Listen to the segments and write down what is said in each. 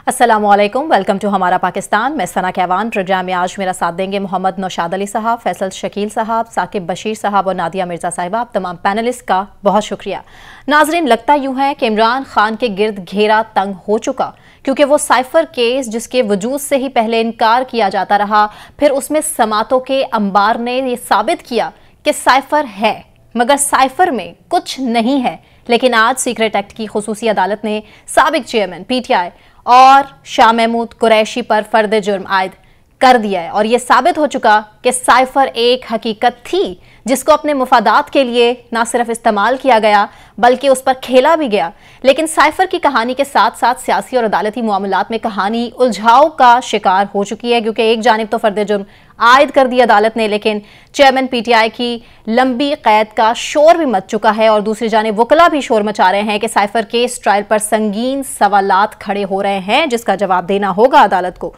अस्सलाम वालेकुम टू हमारा पाकिस्तान। मैं सना कहवान प्रोग्राम में आज मेरा साथ देंगे मोहम्मद नौशाद अली साहब, फैसल शकील साहब, साकिब बशीर साहब और नादिया मिर्ज़ा साहिबा, आप तमाम पैनलिस्ट का बहुत शुक्रिया। नाजरीन, लगता यूँ है कि इमरान खान के गिर्द घेरा तंग हो चुका, क्योंकि वो साइफर केस जिसके वजूद से ही पहले इनकार किया जाता रहा, फिर उसमें समातों के अंबार ने यह साबित किया कि साइफर है, मगर साइफर में कुछ नहीं है। लेकिन आज सीक्रेट एक्ट की खसूसी अदालत ने सबक चेयरमैन, पीटीआई और शाह महमूद कुरैशी पर फर्द जुर्म आयद कर दिया है। और यह साबित हो चुका कि साइफर एक हकीकत थी, जिसको अपने मुफादात के लिए ना सिर्फ़ इस्तेमाल किया गया बल्कि उस पर खेला भी गया। लेकिन साइफर की कहानी के साथ साथ सियासी और अदालती मामलात में कहानी उलझाव का शिकार हो चुकी है, क्योंकि एक जानब तो फर्द जुर्म आयद कर दी अदालत ने, लेकिन चेयरमैन पीटीआई की लंबी कैद का शोर भी मच चुका है और दूसरी जानब वकला भी शोर मचा रहे हैं कि साइफर केस ट्रायल पर संगीन सवालात खड़े हो रहे हैं, जिसका जवाब देना होगा अदालत को।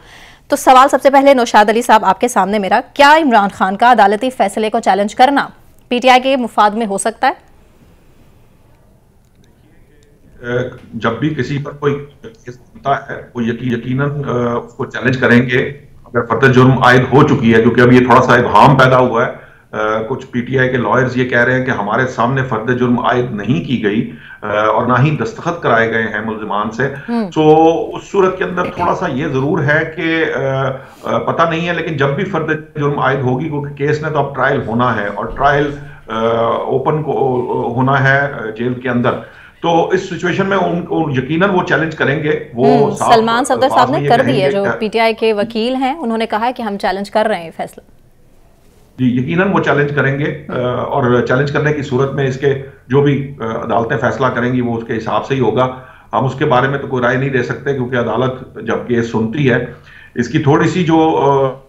तो सवाल सबसे पहले नौशाद अली साहब, आपके सामने मेरा, क्या इमरान खान का अदालती फैसले को चैलेंज करना पीटीआई के मुफाद में हो सकता है? जब भी किसी पर कोई केस बनता है वो यकी, यकीनन उसको चैलेंज करेंगे। अगर फर्द जुर्म आयद हो चुकी है क्योंकि अभी ये थोड़ा सा इबहम पैदा हुआ है कुछ पीटीआई के लॉयर्स ये कह रहे हैं कि हमारे सामने फर्द जुर्म आयद नहीं की गई और ना ही दस्तखत कराए गए हैं मुलजमान से। तो उस सूरत के अंदर थोड़ा सा ये ज़रूर है कि पता नहीं है लेकिन जब भी फर्द जुर्म आयद होगी क्योंकि केस ने तो अब ट्रायल होना है और ट्रायल ओपन को होना है जेल के अंदर। तो इस सिचुएशन में उन, उन यकीनन वो चैलेंज करेंगे वो हम्म, सलमान सफदर साहब ने कर दिए जो पीटीआई के वकील हैं उन्होंने कहा है कि हम चैलेंज कर रहे हैं फैसला। जी यकीनन वो चैलेंज करेंगे और चैलेंज करने की सूरत में इसके जो भी अदालतें फैसला करेंगी वो उसके हिसाब से ही होगा। हम उसके बारे में तो कोई राय नहीं दे सकते क्योंकि अदालत जब केस सुनती है इसकी थोड़ी सी जो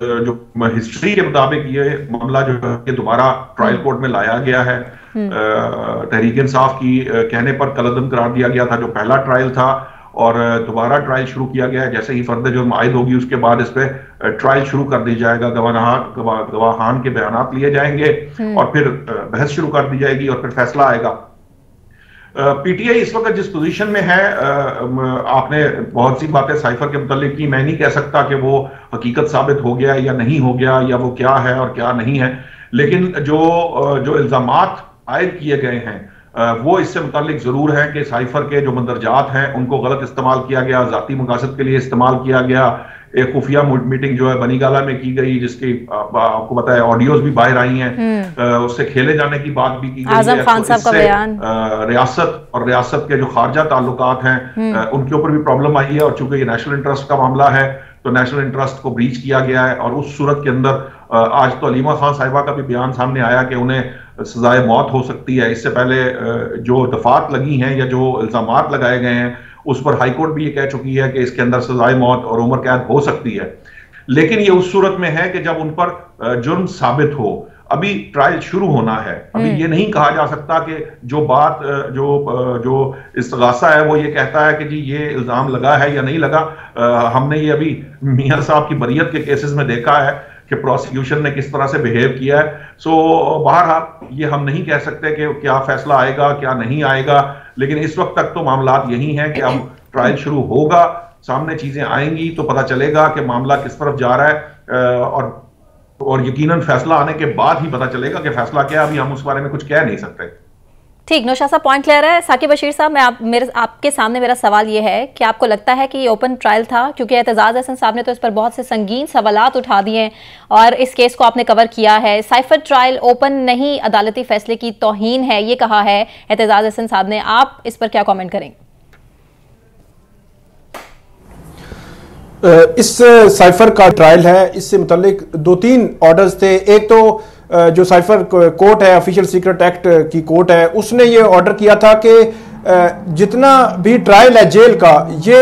जो हिस्ट्री के मुताबिक ये मामला जो है दोबारा ट्रायल कोर्ट में लाया गया है। हम्म। तहरीक इंसाफ की कहने पर कलदम करार दिया गया था जो पहला ट्रायल था और दोबारा ट्रायल शुरू किया गया है। जैसे ही फर्द जो आयद होगी उसके बाद इस पर ट्रायल शुरू कर दी जाएगा। गवाह गवाहान के बयान लिए जाएँगे हम्म। और फिर बहस शुरू कर दी जाएगी और फिर फैसला आएगा। पीटीआई इस वक्त जिस पोजीशन में है आपने बहुत सी बातें साइफर के मुतालिक की। मैं नहीं कह सकता कि वो हकीकत साबित हो गया या नहीं हो गया या वो क्या है और क्या नहीं है। लेकिन जो जो इल्ज़ाम आयद किए गए हैं। वो इससे मुतालिक ज़रूर है कि साइफर के जो मंदरजात हैं उनको गलत इस्तेमाल किया गया जाती मकासद के लिए इस्तेमाल किया गया। एक खुफिया मीटिंग जो है बनीगाला में की गई जिसकी आपको है ऑडियोज भी बाहर आई हैं। हम्म। उससे खेले जाने की बात भी की गई है। तो रियासत और रियासत के जो खारजा ताल्लुकात हैं हम्म। उनके ऊपर भी प्रॉब्लम आई है और चूँकि ये नेशनल इंटरेस्ट का मामला है तो नेशनल इंटरेस्ट को ब्रीच किया गया है और उस सूरत के अंदर आज तो अलीमा खान साहिबा का भी बयान सामने आया कि उन्हें सजाए मौत हो सकती है। इससे पहले जो दफात लगी हैं या जो इल्ज़ाम लगाए गए हैं, उस पर हाईकोर्ट भी ये कह चुकी है कि इसके अंदर सजाए मौत और उम्र कैद हो सकती है। लेकिन ये उस सूरत में है कि जब उन पर जुर्म साबित हो अभी ट्रायल शुरू होना है। अभी हम्म। ये नहीं कहा जा सकता कि जो बात जो जो इस्तगासा है वो ये कहता है कि जी ये इल्ज़ाम लगा है या नहीं लगा। हमने ये अभी मियाँ साहब की बरीत के केसेस में देखा है कि प्रोसिक्यूशन ने किस तरह से बिहेव किया है। सो बहरहाल ये हम नहीं कह सकते कि क्या फैसला आएगा क्या नहीं आएगा लेकिन इस वक्त तक तो मामला यही है कि अब ट्रायल शुरू होगा सामने चीज़ें आएँगी तो पता चलेगा कि मामला किस तरफ़ जा रहा है और और यकीनन फैसला आने के बाद ही पता चलेगा कि फैसला क्या अभी हम उस बारे में कुछ कह नहीं सकते। ठीक नौशा साहब पॉइंट क्लियर है। साकिब बशीर साहब, मैं आप, मेरे, आपके सामने मेरा सवाल ये है कि आपको लगता है कि ये ओपन ट्रायल था? क्योंकि एतजाज़ हसन साहब ने तो इस पर बहुत से संगीन सवाल उठा दिए और इस केस को आपने कवर किया है। साइफर ट्रायल ओपन नहीं, अदालती फैसले की तोहन है, ये कहा है। एतजाज़ हसन साहब ने, आप इस पर क्या कॉमेंट करेंगे? इस साइफर का ट्रायल है इससे मुतलिक दो तीन ऑर्डर्स थे एक तो जो साइफर कोर्ट है ऑफिशियल सीक्रेट एक्ट की कोर्ट है उसने ये ऑर्डर किया था कि जितना भी ट्रायल है जेल का ये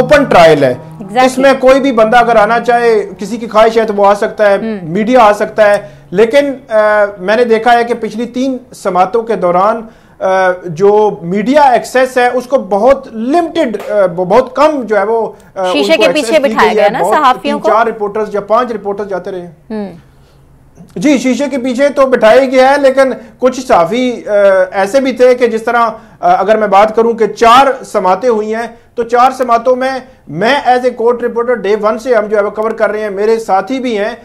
ओपन ट्रायल है exactly. इसमें कोई भी बंदा अगर आना चाहे किसी की ख्वाहिश है तो वो आ सकता है hmm. मीडिया आ सकता है लेकिन आ, मैंने देखा है कि पिछली तीन समातों के दौरान जो मीडिया एक्सेस है उसको बहुत लिमिटेड बहुत कम जो है वो शीशे के पीछे बिठाया गया ना सहाफियों को? चार रिपोर्टर्स या पाँच रिपोर्टर्स जाते रहे। हम्म। जी शीशे के पीछे तो बिठाया गया है लेकिन कुछ साफी ऐसे भी थे कि जिस तरह अगर मैं बात करूँ कि चार समातें हुई हैं तो चार समातों में मैं as a court reporter day one से हम जो है वो कवर कर रहे हैं मेरे साथी भी हैं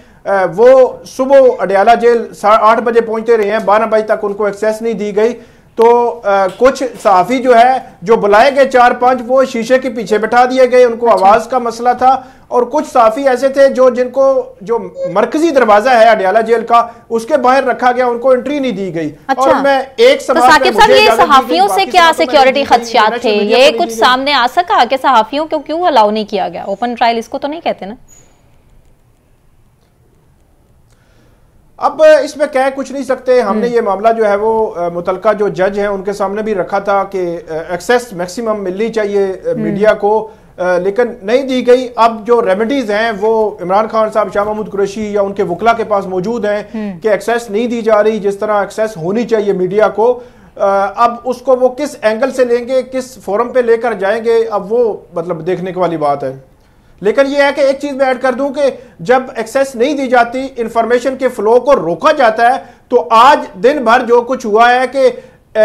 वो सुबह अडयाला जेल आठ बजे पहुँचते रहे हैं बारह बजे तक उनको एक्सेस नहीं दी गई। तो आ, कुछ सहाफ़ी जो है जो बुलाए गए चार पाँच वो शीशे के पीछे बैठा दिए गए उनको अच्छा। आवाज़ का मसला था। और कुछ साफी ऐसे थे जो जिनको जो मरकजी दरवाज़ा है अडयाला जेल का उसके बाहर रखा गया उनको एंट्री नहीं दी गई। अच्छा। और मैं एक तो साकिब साहब ये सहाफियों से क्या सिक्योरिटी खदशात थे? ये कुछ सामने आ सका कि सहाफियों को क्यों अलाउ नहीं किया गया? ओपन ट्रायल इसको तो नहीं कहते ना? अब इसमें कह कुछ नहीं सकते हमने। ये मामला जो है वो मुतलका जो जज हैं उनके सामने भी रखा था कि एक्सेस मैक्सिमम मिलनी चाहिए मीडिया हम्म। को लेकिन नहीं दी गई अब जो रेमेडीज हैं वो इमरान खान साहब शाह महमूद कुरैशी या उनके वकला के पास मौजूद हैं हम्म। कि एक्सेस नहीं दी जा रही जिस तरह एक्सेस होनी चाहिए मीडिया को अब उसको वो किस एंगल से लेंगे किस फोरम पे लेकर जाएँगे अब वो मतलब देखने की वाली बात है लेकिन यह है कि एक चीज़ मैं ऐड कर दूँ कि जब एक्सेस नहीं दी जाती इंफॉर्मेशन के फ्लो को रोका जाता है तो आज दिन भर जो कुछ हुआ है कि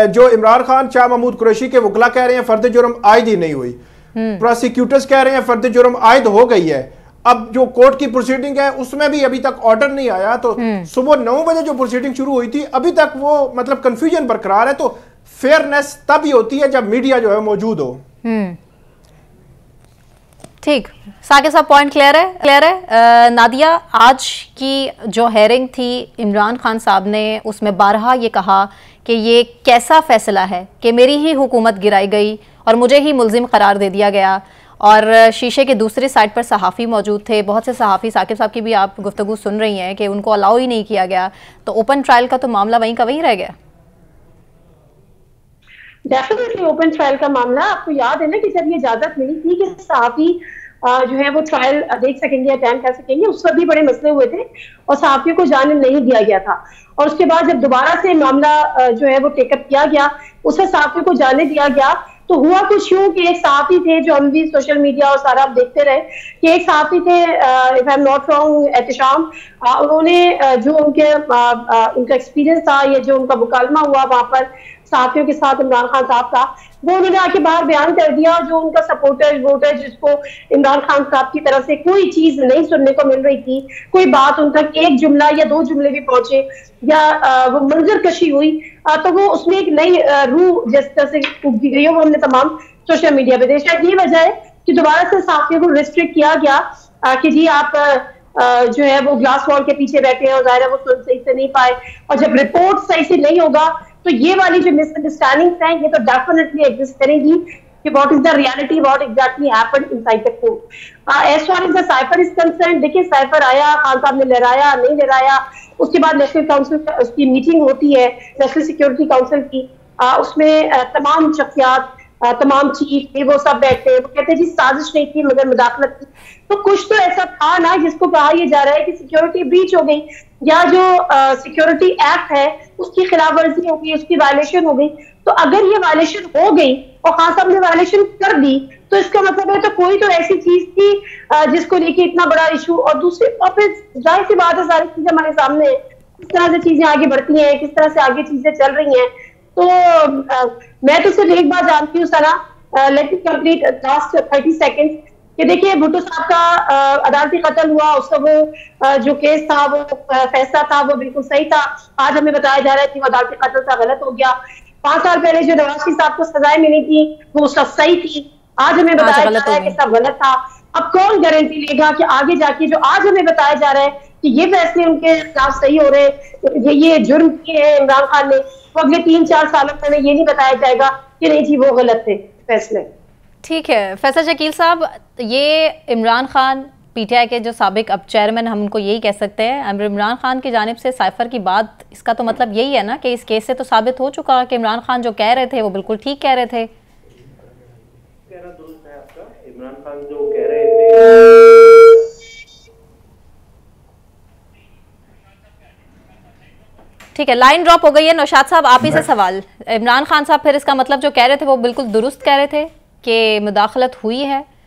जो इमरान खान शाह महमूद कुरैशी के वकला कह रहे हैं फर्द जुर्म आयद ही नहीं हुई प्रोसिक्यूटर्स हम्म। कह रहे हैं फर्द जुर्म आयद हो गई है अब जो कोर्ट की प्रोसीडिंग है उसमें भी अभी तक ऑर्डर नहीं आया तो हम्म। सुबह नौ बजे जो प्रोसीडिंग शुरू हुई थी अभी तक वो मतलब कंफ्यूजन बरकरार है तो फेयरनेस तभी होती है जब मीडिया जो है मौजूद हो हम्म। ठीक साके साहब पॉइंट क्लियर है क्लियर है? आ, नादिया आज की जो हेयरिंग थी इमरान खान साहब ने उसमें बारहा ये कहा कि ये कैसा फैसला है कि मेरी ही हुकूमत गिराई गई और मुझे ही मुलजिम करार दे दिया गया। और शीशे के दूसरी साइड पर सहाफ़ी मौजूद थे बहुत से सहाफ़ी साकिब साहब की भी आप गुफ्तु सुन रही हैं कि उनको अलाउ ही नहीं किया गया। तो ओपन ट्रायल का तो मामला वहीं का वहीं रह गया। डेफिनेटली ओपन ट्रायल का मामला आपको याद है ना कि जब ये इजाज़त मिली थी कि सहाफी जो है वो ट्रायल देख सकेंगे अटेंड कर सकेंगे उस वक्त भी बड़े मसले हुए थे और सहाफियों को जाने नहीं दिया गया था। और उसके बाद जब दोबारा से मामला जो है वो टेकअप किया गया उसमें सहाफियों को जाने दिया गया तो हुआ कुछ यूँ कि एक साथी थे जो हम भी सोशल मीडिया और सारा आप देखते रहे कि एक साथी थे if I am not wrong Ehtisham उन्होंने जो उनके आ, आ, उनका एक्सपीरियंस था या जो उनका मुकालमा हुआ वहाँ पर साथियों के साथ इमरान खान साहब का, वो उन्होंने आके बाहर बयान कर दिया जो उनका सपोर्टर वोटर जिसको इमरान खान साहब की तरफ़ से कोई चीज़ नहीं सुनने को मिल रही थी, कोई बात उन तक एक जुमला या दो जुमले भी पहुँचे या वो मंजर कशी हुई तो वो उसमें एक नई रूह जिस तरह से उगती गई वो हमने तमाम सोशल मीडिया पे देखा। ये वजह है कि दोबारा से साथियों को रिस्ट्रिक्ट किया गया कि जी आप जो है वो ग्लास वॉल के पीछे बैठे हैं और ज़ाहिर है वो सुन सही से नहीं पाए और जब रिपोर्ट सही से नहीं होगा तो ये वाली जो मिसअंडरस्टैंडिंग हैं ये तो डेफिनेटली एग्जिस्ट करेगी कि what is the reality what exactly happened inside the court as far is the cipher is concern देखिए साइफर आया खान साहब ने लहराया नहीं लहराया उसके बाद नेशनल काउंसिल उसकी मीटिंग होती है नेशनल सिक्योरिटी काउंसिल की। आ, उसमें आ, तमाम शख्सियात तमाम चीफ थे वो सब बैठे वो कहते जी साजिश नहीं थी मगर मुदाखलत थी तो कुछ तो ऐसा था ना जिसको कहा यह जा रहा है कि सिक्योरिटी ब्रीच हो गई। या जो सिक्योरिटी एक्ट है उसकी खिलाफ वर्जी हो गई उसकी वायलेशन हो गई तो अगर ये वायलेशन हो गई और खान साहब ने वायलेशन कर दी तो इसका मतलब है तो कोई तो ऐसी चीज़ थी जिसको लेके इतना बड़ा इशू और दूसरी और फिर ज़ाहिर सी बात है सारी चीज़ें हमारे सामने है। किस तरह से चीज़ें आगे बढ़ती हैं किस तरह से आगे चीज़ें चल रही हैं तो आ, मैं तो सिर्फ़ एक बात जानती हूँ Sana let me complete last thirty second कि देखिए भुट्टो साहब का अदालती कत्ल हुआ उसका वो जो केस था वो फैसला था वो बिल्कुल सही था। आज हमें बताया जा रहा है कि वो अदालती कत्ल था गलत हो गया। पाँच साल पहले जो नवाज़ शरीफ साहब को सजाएँ मिली थी वो उसका सही थी। आज हमें बताया जा रहा है कि सब गलत था। अब कौन गारंटी लेगा कि आगे जाके जो आज हमें बताया जा रहा है कि ये फैसले उनके खिलाफ सही हो रहे ये ये जुर्म किए हैं इमरान खान ने वो अगले तीन चार सालों में ये नहीं बताया जाएगा कि नहीं जी वो गलत थे फैसले। ठीक है फैसल शकील साहब ये इमरान खान पीटीआई के जो सबक अब चेयरमैन हम उनको यही कह सकते हैं। इमरान खान की जानब से साइफर की बात इसका तो मतलब यही है ना कि इस केस से तो साबित हो चुका कि इमरान खान जो कह रहे थे वो बिल्कुल ठीक कह रहे थे। इमरान खान जो कह रहे थे ठीक है लाइन ड्रॉप हो गई है। नौशाद साहब आप ही से सवाल। इमरान खान साहब फिर इसका मतलब जो कह रहे थे वो बिल्कुल दुरुस्त कह रहे थे। कि मुदाखलत हुई है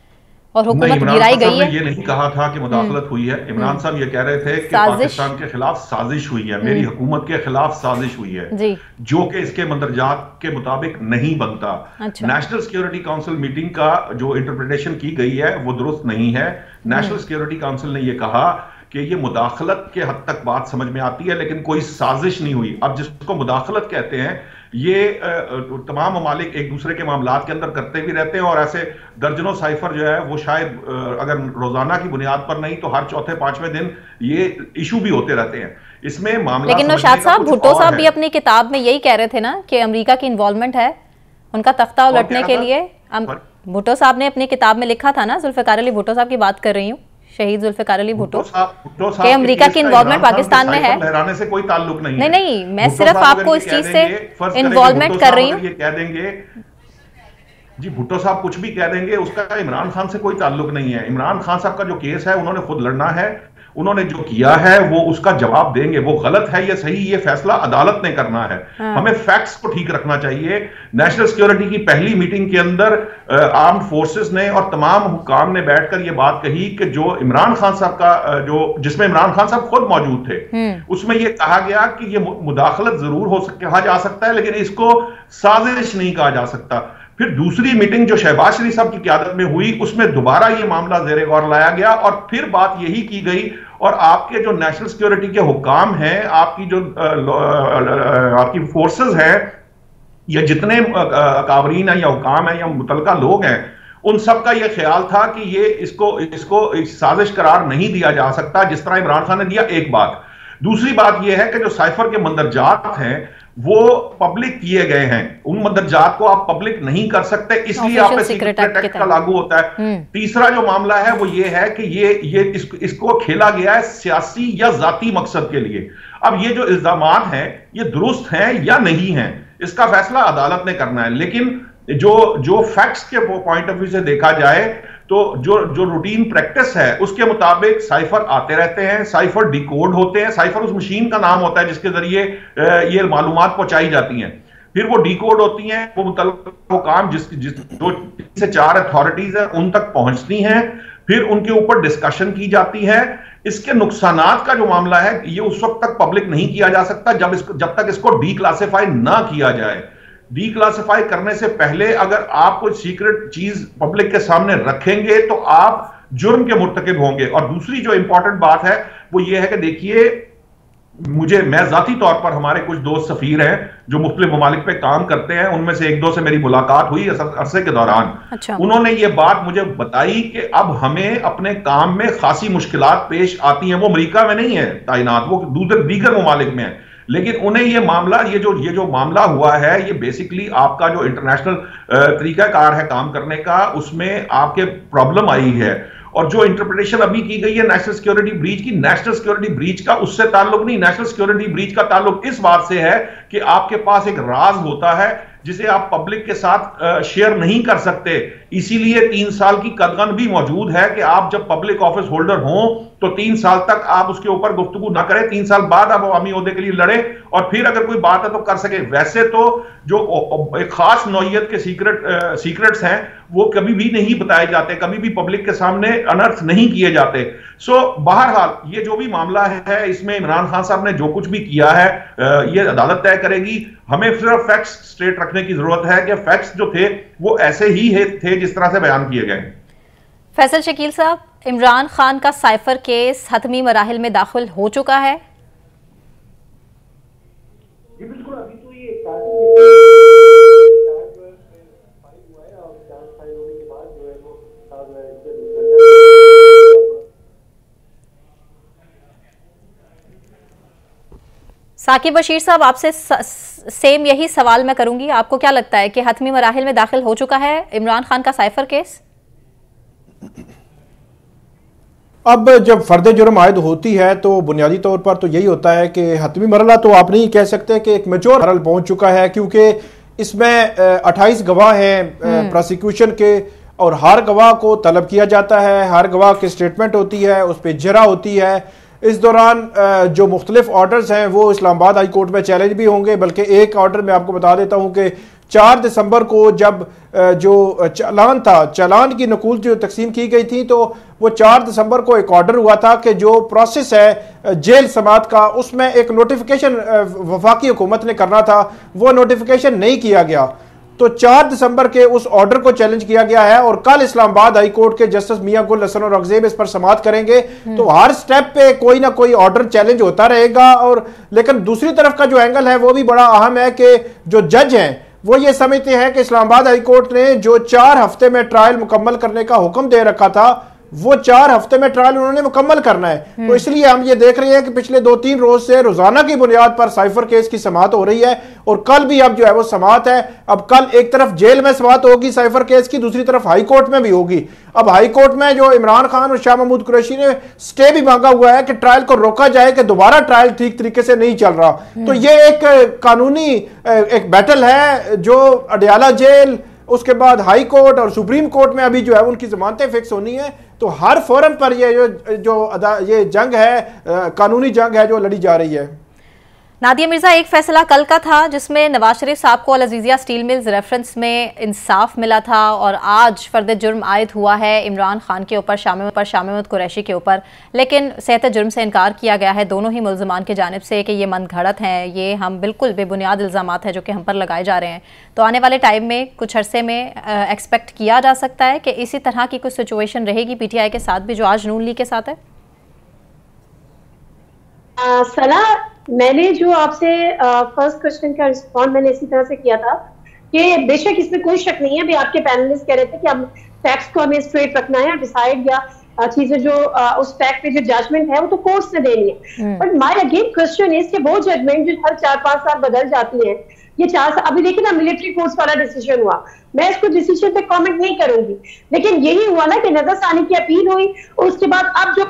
और हुकूमत गिराई गई है। ये नहीं कहा था कि मुदाखलत हम्म। हुई है। इमरान हम्म। साहब ये कह रहे थे कि पाकिस्तान के खिलाफ साजिश हुई है। मेरी हम्म। हुकूमत के खिलाफ साजिश हुई है। जो। कि इसके मंदरजात के मुताबिक नहीं बनता। अच्छा। नेशनल सिक्योरिटी काउंसिल मीटिंग का जो इंटरप्रिटेशन की गई है वो दुरुस्त नहीं है। नेशनल सिक्योरिटी काउंसिल ने यह कहा कि ये मुदाखलत के हद तक बात समझ में आती है लेकिन कोई साजिश नहीं हुई। अब जिसको मुदाखलत कहते हैं ये तमाम ममालिक एक दूसरे के मामला के अंदर करते भी रहते हैं और ऐसे दर्जनों साइफर जो है वो शायद अगर रोज़ाना की बुनियाद पर नहीं तो हर चौथे पाँचवें दिन ये इशू भी होते रहते हैं। इसमें मामला लेकिन नौशाद साहब भुट्टो साहब भी अपनी किताब में यही कह रहे थे ना कि अमरीका की इन्वॉल्वमेंट है उनका तख्ता उलटने के लिए। भुट्टो साहब ने अपनी किताब में लिखा था ना जुल्फिकार अली भुट्टो साहब की बात कर रही हूँ। शहीद जुल्फिकार अली भुट्टो के अमेरिका की इन्वॉल्वमेंट पाकिस्तान में है। लहराने से कोई ताल्लुक नहीं नहीं नहीं मैं सिर्फ़ आपको इस चीज़ से इन्वॉल्वमेंट कर रही हूँ। कह देंगे जी भुट्टो साहब कुछ भी कह देंगे उसका इमरान खान से कोई ताल्लुक नहीं है। इमरान खान साहब का जो केस है उन्होंने खुद लड़ना है उन्होंने जो किया है वो उसका जवाब देंगे। वो गलत है या सही ये फैसला अदालत ने करना है। हाँ। हमें फैक्ट्स को ठीक रखना चाहिए। नेशनल सिक्योरिटी की पहली मीटिंग के अंदर आर्म फोर्सेस ने और तमाम हुकाम ने बैठकर ये बात कही कि जो इमरान खान साहब का जो जिसमें इमरान खान साहब खुद मौजूद थे हम्म। उसमें यह कहा गया कि ये मुदाखलत ज़रूर हो कहा जा सकता है लेकिन इसको साजिश नहीं कहा जा सकता। फिर दूसरी मीटिंग जो शहबाज शरीफ साहब की क्यादत में हुई, उसमें दोबारा ये मामला जेर गौर लाया गया और फिर बात यही की गई, और आपके जो नेशनल सिक्योरिटी के हुकाम हैं, आपकी जो आपकी फोर्सेस हैं, या जितने कावरीन हैं या हुकाम हैं या मुतलका लोग हैं, उन सब का यह ख्याल था कि ये इसको इसको साजिश करार नहीं दिया जा सकता, जिस तरह इमरान खान ने दिया, एक बात। दूसरी बात यह है कि जो साइफर के मंदरजात हैं वो पब्लिक किए गए हैं। उन मदरजात को आप पब्लिक नहीं कर सकते इसलिए आप सीक्रेट एक्ट का लागू होता है। हम्म। तीसरा जो मामला है वो ये है कि ये ये इस, इसको खेला गया है सियासी या जाति मकसद के लिए। अब ये जो इल्ज़ाम हैं ये दुरुस्त हैं या नहीं हैं इसका फैसला अदालत ने करना है। लेकिन जो जो फैक्ट्स के पॉइंट ऑफ़ व्यू से देखा जाए तो जो जो रूटीन प्रैक्टिस है, उसके मुताबिक साइफर आते रहते हैं साइफर डिकोड होते हैं साइफर उस मशीन का नाम होता है जिसके ज़रिए ये मालूम पहुंचाई जाती हैं। फिर वो डिकोड होती हैं, वो मुतल वो काम जिस जिस, जो से चार अथॉरिटीज है, उन तक पहुँचती हैं। फिर उनके ऊपर डिस्कशन की जाती है। इसके नुकसानात का जो मामला है, ये उस वक्त तक पब्लिक नहीं किया जा सकता, जब इसको, जब तक इसको डी क्लासीफाई ना किया जाए। डीक्लासिफाई करने से पहले अगर आप कोई सीक्रेट चीज़ पब्लिक के सामने रखेंगे तो आप जुर्म के मुर्तकब होंगे। और दूसरी जो इंपॉर्टेंट बात है वो ये है कि देखिए मुझे मैं जाती तौर पर हमारे कुछ दोस्त सफीर हैं जो मुख्तलिफ़ ममालिक पे काम करते हैं उनमें से एक दो से मेरी मुलाकात हुई अरसे के दौरान। अच्छा। उन्होंने ये बात मुझे बताई कि अब हमें अपने काम में खासी मुश्किल पेश आती हैं। वो अमरीका में नहीं है तैनात वो दूसरे दीगर ममालिक में है। लेकिन उन्हें ये मामला, ये जो ये जो मामला हुआ है, ये बेसिकली आपका जो इंटरनेशनल तरीकाकार है काम करने का, उसमें आपके प्रॉब्लम आई है। और जो इंटरप्रिटेशन अभी की गई है नेशनल सिक्योरिटी ब्रीच की नेशनल सिक्योरिटी ब्रीच का उससे ताल्लुक नहीं नेशनल सिक्योरिटी ब्रीच का ताल्लुक इस बात से है कि आपके पास एक राज होता है जिसे आप पब्लिक के साथ शेयर नहीं कर सकते। इसीलिए तीन साल की कदगन भी मौजूद है कि आप जब पब्लिक ऑफ़िस होल्डर हो तो तीन साल तक आप उसके ऊपर गुफ्तगु ना करें। तीन साल बाद आप अवामी के लिए लड़े और फिर अगर कोई बात है तो कर सके। वैसे तो जो एक खास नोयत के सीक्रेट सीक्रेट्स हैं वो कभी भी नहीं बताए जाते कभी भी पब्लिक के सामने अनर्थ नहीं किए जाते। सो बहरहाल ये जो भी मामला है इसमें इमरान खान साहब ने जो कुछ भी किया है ये अदालत तय करेगी। हमें सिर्फ़ फैक्ट्स स्ट्रेट रखने की ज़रूरत है कि फैक्ट्स जो थे वो ऐसे ही थे जिस तरह से बयान किए गए। फैसल शकील साहब इमरान खान का साइफर केस हतमी मराहल में दाखिल हो चुका है। साकिब बशीर साहब आपसे सेम यही सवाल मैं करूँगी। आपको क्या लगता है कि हतमी मराहल में दाखिल हो चुका है इमरान खान का साइफर केस? अब जब फर्द जुर्म आयद होती है तो बुनियादी तौर पर तो यही होता है कि हतमी मरला तो आप नहीं कह सकते कि एक मेच्योर मरल पहुँच चुका है क्योंकि इसमें अट्ठाईस गवाह हैं प्रोसिक्यूशन हम्म। के और हर गवाह को तलब किया जाता है हर गवाह की स्टेटमेंट होती है उस पर जरा होती है। इस दौरान जो मुख्तलिफ़ ऑर्डर्स हैं, वो इस्लामाबाद हाई कोर्ट में चैलेंज भी होंगे, बल्कि एक ऑर्डर मैं आपको बता देता हूँ कि चार दिसंबर को जब जो चालान था, चालान की नकूल जो तकसीम की गई थी तो वो चार दिसंबर को एक ऑर्डर हुआ था कि जो प्रोसेस है जेल समात का, उसमें एक नोटिफिकेशन वफाकी हुकूमत ने करना था, वो नोटिफिकेशन नहीं किया गया। तो चार दिसंबर के उस ऑर्डर को चैलेंज किया गया है और कल इस्लामाबाद हाई कोर्ट के जस्टिस मियाँ गुल हसन और अगजेब इस पर समाप्त करेंगे हम्म। तो हर स्टेप पे कोई ना कोई ऑर्डर चैलेंज होता रहेगा और लेकिन दूसरी तरफ़ का जो एंगल है वो भी बड़ा अहम है कि जो जज हैं वो ये समझते हैं कि इस्लामाबाद हाईकोर्ट ने जो चार हफ़्ते में ट्रायल मुकम्मल करने का हुक्म दे रखा था वो चार हफ़्ते में ट्रायल उन्होंने मुकम्मल करना है। तो हम्म। इसलिए हम ये देख रहे हैं कि पिछले दो तीन रोज से रोज़ाना की बुनियाद पर साइफर केस की समात हो रही है और कल भी अब जो है वो समात है। अब कल एक तरफ़ जेल में समात होगी साइफर केस की दूसरी तरफ़ हाई कोर्ट में भी होगी। अब हाई कोर्ट में जो इमरान खान और शाह महमूद कुरैशी ने स्टे भी मांगा हुआ है कि ट्रायल को रोका जाए कि दोबारा ट्रायल ठीक तरीके से नहीं चल रहा। हम्म। तो ये एक कानूनी एक बैटल है जो अडियाला जेल उसके बाद हाई कोर्ट और सुप्रीम कोर्ट में अभी जो है उनकी जमानतें फिक्स होनी है। तो हर फोरम पर ये जो जो ये जंग है कानूनी जंग है जो लड़ी जा रही है। नादिया मिर्ज़ा, एक फैसला कल का था जिसमें नवाज़ शरीफ साहब को अलजीजिया स्टील मिल्स रेफरेंस में इंसाफ मिला था और आज फर्द जुर्म आयद हुआ है। इमरान खान के ऊपर शाम पर शाम कुरैशी के ऊपर। लेकिन सेहत जुर्म से इनकार किया गया है। दोनों ही मुलजमान की जानब से कि ये मन घड़त हैं। ये हम बिल्कुल बेबुनियाद इल्ज़ाम हैं जो कि हम पर लगाए जा रहे हैं। तो आने वाले टाइम में, कुछ अरसे में एक्सपेक्ट किया जा सकता है कि इसी तरह की कुछ सिचुएशन रहेगी पी टी आई के साथ भी, जो आज नून ली के साथ है। सलाह मैंने जो आपसे फ़र्स्ट क्वेश्चन का रिस्पॉन्ड मैंने इसी तरह से किया था कि बेशक इसमें कोई शक नहीं है। भी आपके पैनलिस्ट कह रहे थे कि हम फैक्ट्स को हमें स्ट्रेट रखना है डिसाइड या चीज़ें जो उस फैक्ट पे जो जजमेंट है वो तो कोर्ट ने देनी है। But my again question is कि वो जजमेंट जो हर चार पाँच साल बदल जाती है ये चार साल अभी देखिए ना मिलिट्री कोर्स वाला डिसीज़न हुआ। मैं इसको डिसीज़न पे कमेंट नहीं करूँगी। लेकिन यही हुआ ना कि नज़र सानी की अपील हुई और उसके बाद अब जो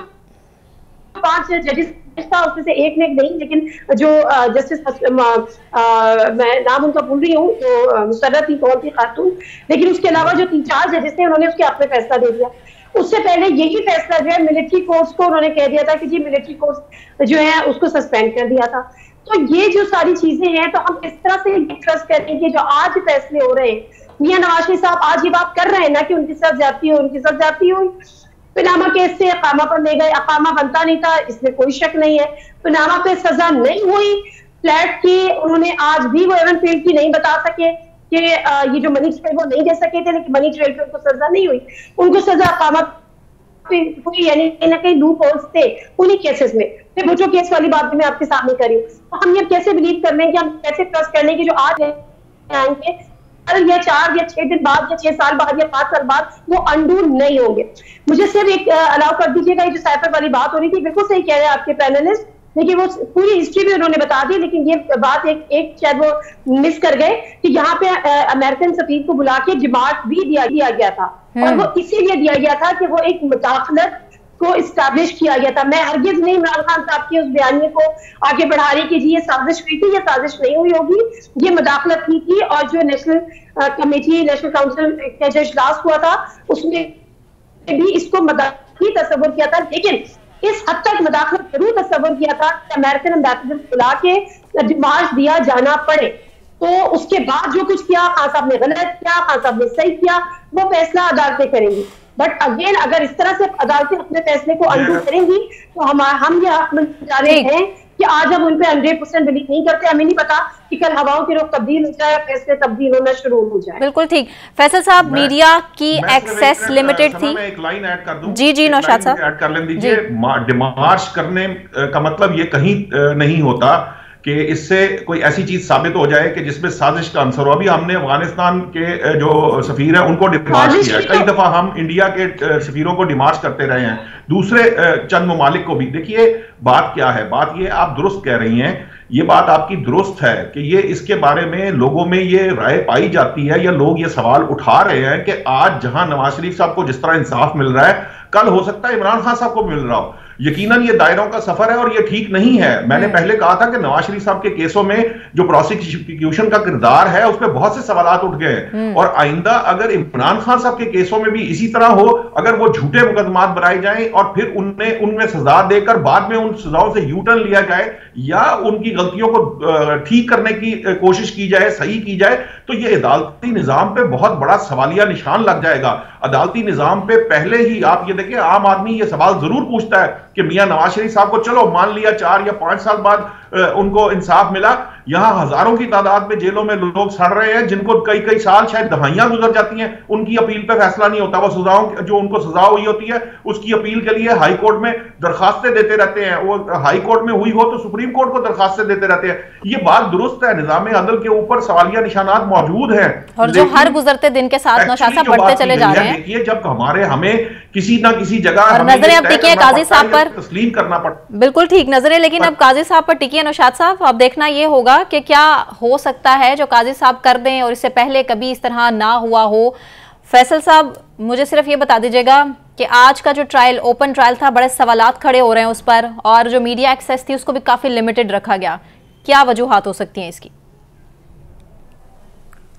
पाँच जजेस था उसमें से एक ने एक नहीं, लेकिन जो जस्टिस मैं नाम उनका भूल रही हूँ तो मुसरत थी, कौन थी, खातून। लेकिन उसके अलावा जो तीन चार जजेस थे, उन्होंने उसके अपने फैसला दे दिया। उससे पहले यही फैसला जो है, मिलिट्री कोर्स को उन्होंने कह दिया था कि जी, मिलिट्री कोर्स जो है, उसको सस्पेंड कर दिया था। तो ये जो सारी चीज़ें हैं तो हम इस तरह से ट्रस्ट करेंगे जो आज फैसले हो रहे हैं, मियाँ नवाज़ साहब आज ये बात कर रहे हैं ना कि उनके साथ जाती हो, उनके साथ जाती हुई पनामा केस से अकामा पर ले गए, अकामा बनता नहीं था, इसमें कोई शक नहीं है। पनामा पे सजा नहीं हुई। फ्लैट की उन्होंने आज भी वो एवन फ़ील्ड की नहीं बता सके कि ये जो मनी ट्रेल वो नहीं दे सके थे, लेकिन मनी ट्रेल पे उनको सजा नहीं हुई। उनको सजा अकामा हुई, यानी कहीं ना कहीं लूप होल्स थे उन्हीं केसेस में। फिर जो केस वाली बात मैं आपके सामने करी तो हम ये कैसे बिलीव कर लें कि हम कैसे ट्रस्ट कर लें कि जो आज आएँगे या चार या छह दिन बाद या छह साल बाद या पाँच साल बाद वो अंडू नहीं होंगे। मुझे सिर्फ़ एक अलाउ कर दीजिएगा ये जो साइफर वाली बात हो रही थी बिल्कुल सही कह रहे हैं आपके पैनलिस्ट लेकिन वो पूरी हिस्ट्री भी उन्होंने बता दी लेकिन ये बात एक एक शायद वो मिस कर गए कि यहाँ पे अमेरिकन सफीर को बुला के जिमात भी दिया दिया गया था। और हम्म। वो इसीलिए दिया गया था कि वो एक मुदाखलत को इस्टेब्लिश किया गया था। मैं हरगिज नहीं इमरान खान साहब के उस बयानी को आगे बढ़ा रही कि जी ये साजिश हुई थी ये साजिश नहीं हुई होगी। ये मुदाखलत की थी और जो नेशनल कमेटी नेशनल काउंसिल का जो इजलास हुआ था उसमें भी इसको ही तस्वर किया था। लेकिन इस हद तक मुदाखलत ज़रूर तस्वर किया था कि अमेरिकन अम्बेसडर बुला के डिमांड दिया जाना पड़े। तो उसके बाद जो कुछ किया, खान साहब ने गलत किया, खान साहब ने सही किया, वो फैसला अदालतें करेंगी। बट अगेन अगर इस तरह से अदालतें अपने फैसले को अंडू करेंगी तो हम हम ये हक जा रहे हैं कि आज हम उन पर हंड्रेड परसेंट बिलीव नहीं करते। हमें नहीं पता कि कल हवाओं की रुख तब्दील हो जाए फैसले तब्दील होना शुरू हो जाए। बिल्कुल ठीक। फैसल साहब मीडिया की एक्सेस लिमिटेड थी। एक लाइन ऐड कर दूँ। जी जी नौशाद साहब। ऐड कर लें। दीजिए डिमार्च करने का मतलब ये कहीं नहीं होता। कि इससे कोई ऐसी चीज़ साबित हो जाए कि जिसमें साजिश का आंसर हो। अभी हमने अफ़गानिस्तान के जो सफीर है उनको डिमार्च किया कई दफ़ा हम इंडिया के सफीरों को डिमार्च करते रहे हैं। दूसरे चंद ममालिक को भी। देखिए बात क्या है? बात ये आप दुरुस्त कह रही हैं। ये बात आपकी दुरुस्त है कि ये इसके बारे में लोगों में ये राय पाई जाती है या लोग ये सवाल उठा रहे हैं कि आज जहाँ नवाज़ शरीफ साहब को जिस तरह इंसाफ मिल रहा है कल हो सकता है इमरान खान साहब को मिल रहा हो। यकीनन ये दायरों का सफ़र है और ये ठीक नहीं है। मैंने हम्म। पहले कहा था कि नवाज़ शरीफ साहब के केसों में जो प्रोसिक्यूशन का किरदार है उस पर बहुत से सवाल उठ गए हैं। और आइंदा अगर इमरान खान साहब के केसों में भी इसी तरह हो अगर वो झूठे मुकदमात बनाए जाए और फिर उनमें उनमें सजा देकर बाद में उन सजाओं से यूटर्न लिया जाए या उनकी गलतियों को ठीक करने की कोशिश की जाए, सही की जाए तो ये अदालती निज़ाम पे बहुत बड़ा सवालिया निशान लग जाएगा। अदालती निज़ाम पे पहले ही आप ये देखें आम आदमी ये सवाल ज़रूर पूछता है कि मियाँ नवाज़ शरीफ साहब को, चलो, मान लिया चार या पाँच साल बाद उनको इंसाफ मिला। यहाँ हज़ारों की तादाद में जेलों में लोग सड़ रहे हैं जिनको कई कई साल शायद दहाइयाँ गुजर जाती हैं। उनकी अपील पे फैसला नहीं होता। वो सजाओं जो उनको सजा हुई होती है उसकी अपील के लिए हाई कोर्ट में दरखास्तें देते रहते हैं। वो हाई कोर्ट में हुई हो तो सुप्रीम कोर्ट को दरखास्तें देते रहते हैं। ये बात दुरुस्त है। निज़ाम अदल के ऊपर सवालिया निशानात मौजूद है। और जो हर गुजरते दिन के साथ नौशाद बढ़ते चले जा रहे हैं। देखिए जब हमारे हमें किसी ना किसी जगह नज़रें अब टिकी काजी साहब पर। तस्लीम करना पड़ता बिल्कुल ठीक नज़रें लेकिन अब काजी साहब पर टिकी है नौशाद साहब अब देखना ये होगा कि क्या हो सकता है जो काजी साहब कर दें और इससे पहले कभी इस तरह ना हुआ हो। फैसल साहब, मुझे सिर्फ़ ये बता दीजिएगा कि आज का जो ट्रायल ओपन ट्रायल था, बड़े सवाल खड़े हो रहे हैं उस पर और जो मीडिया एक्सेस थी, उसको भी काफ़ी लिमिटेड रखा गया। क्या वजूहत हो सकती हैं इसकी?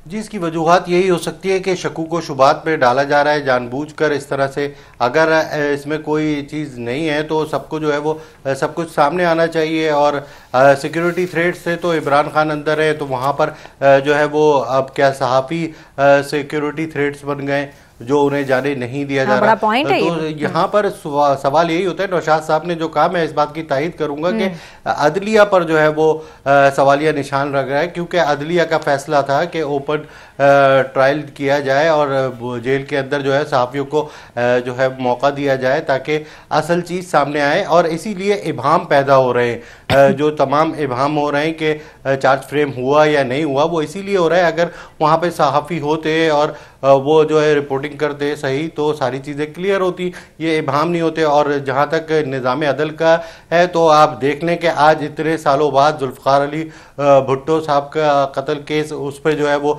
जी इसकी वजूहत यही हो सकती है कि शकू को शुबात में डाला जा रहा है, जानबूझकर इस तरह से। अगर इसमें कोई चीज़ नहीं है तो सबको जो है वो सब कुछ सामने आना चाहिए और सिक्योरिटी थ्रेट से तो इमरान खान अंदर है तो वहाँ पर जो है वो अब क्या सहाफ़ी सिक्योरिटी थ्रेड्स बन गए। जो उन्हें जाने नहीं दिया हाँ, जा रहा पॉइंट है तो यहाँ पर सवाल यही होता है नौशाद साहब ने जो कहा मैं इस बात की तायद करूँगा कि हम्म। अदलिया पर जो है वो सवालिया निशान रख रहा है क्योंकि अदलिया का फैसला था कि ओपन ट्रायल किया जाए और जेल के अंदर जो है सहाफ़ियों को जो है मौका दिया जाए ताकि असल चीज़ सामने आए और इसीलिए इबाम पैदा हो रहे हैं। जो तमाम इबाम हो रहे हैं कि चार्ज फ्रेम हुआ या नहीं हुआ वो इसीलिए हो रहा है। अगर वहाँ पे सहाफ़ी होते और वो जो है रिपोर्टिंग करते सही तो सारी चीज़ें क्लियर होती। ये इबाम नहीं होते और जहाँ तक निज़ाम अदल का है तो आप देख लें कि आज इतने सालों बाद जुल्फ़ार अली भुट्टो साहब का कत्ल केस उस पर जो है वो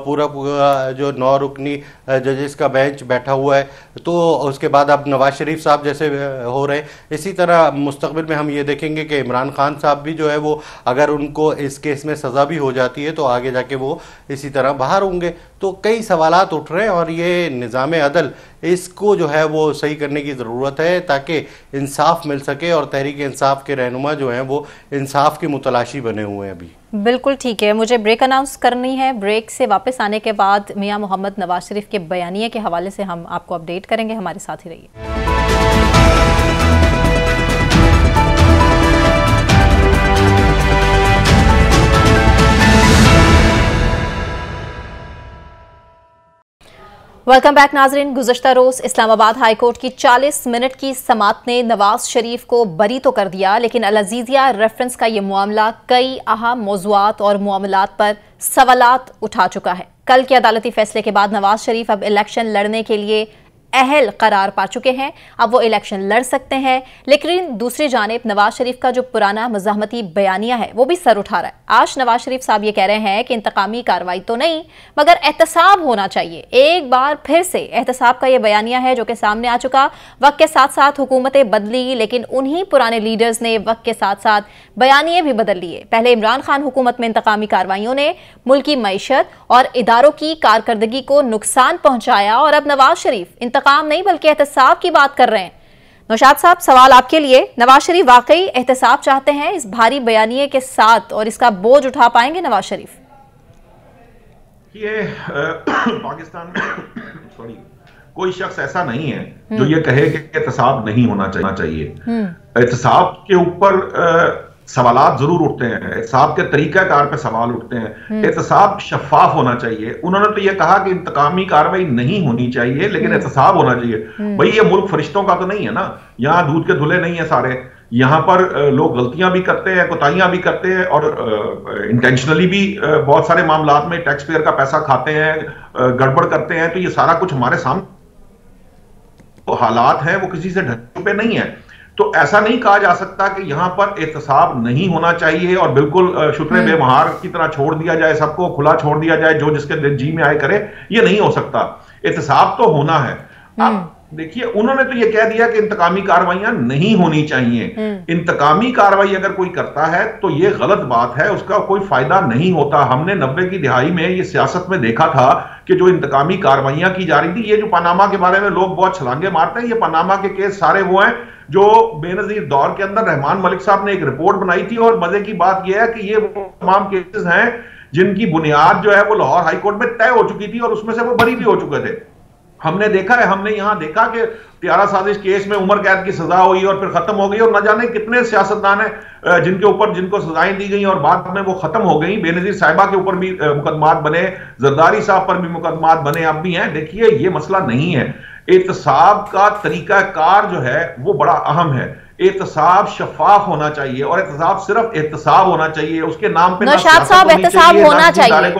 पूरा पूरा, जो नौ रुकनी जजेस का बेंच बैठा हुआ है। तो उसके बाद अब नवाज़ शरीफ साहब जैसे हो रहे हैं। इसी तरह मुस्तबिल में हम ये देखेंगे कि इमरान खान साहब भी जो है वो, अगर उनको इस केस में सज़ा भी हो जाती है तो आगे जाके वो इसी तरह बाहर होंगे। तो कई सवाल उठ रहे हैं और ये निज़ाम अदल इसको जो है वो सही करने की ज़रूरत है ताकि इंसाफ मिल सके और तहरीक इंसाफ के रहनुमा जो हैं वो इंसाफ की मुतलाशी बने हुए हैं अभी। बिल्कुल ठीक है। मुझे ब्रेक अनाउंस करनी है। ब्रेक से वापस आने के बाद मियाँ मोहम्मद नवाज़ शरीफ के बयानिए के हवाले से हम आपको अपडेट करेंगे। हमारे साथ ही रहिए। वेलकम बैक नाजरीन, गुजशत रोज। इस्लामाबाद हाईकोर्ट की 40 मिनट की समात ने नवाज़ शरीफ को बरी तो कर दिया, लेकिन अलजीजिया रेफरेंस का ये मामला कई अहम मौजूद और मामलात पर सवाल उठा चुका है। कल के अदालती फैसले के बाद नवाज़ शरीफ अब इलेक्शन लड़ने के लिए अहल करार पा चुके हैं। अब वो इलेक्शन लड़ सकते हैं। लेकिन दूसरी जानब नवाज़ शरीफ का जो पुराना मजामती बयानिया है, वो भी सर उठा रहा है। आज नवाज़ शरीफ साहब ये कह रहे हैं कि इंतकामी कार्रवाई तो नहीं, मगर एहतसाब होना चाहिए। एक बार फिर से एहतसाब का ये बयानिया है जो कि सामने आ चुका। वक्त के साथ साथ हुकूमतें बदली, लेकिन उन्हीं पुराने लीडर्स ने वक्त के साथ साथ बयानिए भी बदल लिए। पहले इमरान खान हुकूमत में इंतकामी कार्रवाइयों ने मुल्की मीशत और इदारों की कारकर्दगी को नुकसान पहुँचाया और अब नवाज़ शरीफ इंतकाम नहीं बल्कि एहतसाब की बात कर रहे हैं। नौशाद साहब सवाल आपके लिए। नवाज़ शरीफ वाकई एहतसाब चाहते हैं इस भारी बयानिए के साथ और इसका बोझ उठा पाएँगे नवाज़ शरीफ? ये पाकिस्तान में सॉरी कोई शख्स ऐसा नहीं है जो ये कहे कि एहतसाब नहीं होना चाहिए। हम्म। एहतसाब के ऊपर सवाल ज़रूर उठते हैं। एहतसाब के तरीकाकार पे सवाल उठते हैं। हम्म। एहतसाब शफाफ होना चाहिए। उन्होंने तो ये कहा कि इंतकामी कार्रवाई नहीं होनी चाहिए लेकिन हम्म। एहतसाब होना चाहिए। हम्म। भाई ये मुल्क फरिश्तों का तो नहीं है ना। यहाँ दूध के धुले नहीं है सारे। यहाँ पर लोग गलतियाँ भी करते हैं कोताहियाँ भी करते हैं और इंटेंशनली भी बहुत सारे मामला में टैक्स पेयर का पैसा खाते हैं गड़बड़ करते हैं। तो ये सारा कुछ हमारे सामने हालात हैं वो किसी से ढके पे नहीं है। तो ऐसा नहीं कहा जा सकता कि यहाँ पर एहतसाब नहीं होना चाहिए और बिल्कुल शुक्र हम्म। बेमहार की तरह छोड़ दिया जाए सबको खुला छोड़ दिया जाए जो जिसके जी में आए करे ये नहीं हो सकता एहतसाब तो होना है अब हम्म। देखिए उन्होंने तो ये कह दिया कि इंतकामी कार्रवाइयाँ नहीं होनी चाहिए। हम्म। इंतकामी कार्रवाई अगर कोई करता है तो ये गलत बात है उसका कोई फ़ायदा नहीं होता। हमने नब्बे की दिहाई में ये सियासत में देखा था कि जो इंतकामी कार्रवाइयाँ की जा रही थी ये जो पनामा के बारे में लोग बहुत छलांगे मारते हैं ये पनामा के केस सारे वो हैं जो बेनजीर दौर के अंदर रहमान मलिक साहब ने एक रिपोर्ट बनाई थी और मज़े की बात यह है कि ये वो तमाम केसेस हैं जिनकी बुनियाद जो है वो लाहौर हाईकोर्ट में तय हो चुकी थी और उसमें से वो बरी भी हो चुके थे। हमने देखा है हमने यहाँ देखा कि त्यारा साजिश केस में उम्र कैद की सजा हुई और फिर खत्म हो गई और न जाने कितने सियासतदान हैं जिनके ऊपर जिनको सजाएँ दी गई और बाद में वो खत्म हो गई। बेनजीर साहिबा के ऊपर भी मुकदमात बने जरदारी साहब पर भी मुकदमात बने अब भी हैं। देखिए ये मसला नहीं है। एहतसाब का तरीकाकार जो है वो बड़ा अहम है। एहतसाब शफाफ होना चाहिए और एहतसाब सिर्फ़ एहतसाब होना चाहिए उसके नाम पे साहब एहतसाब होना चाहिए।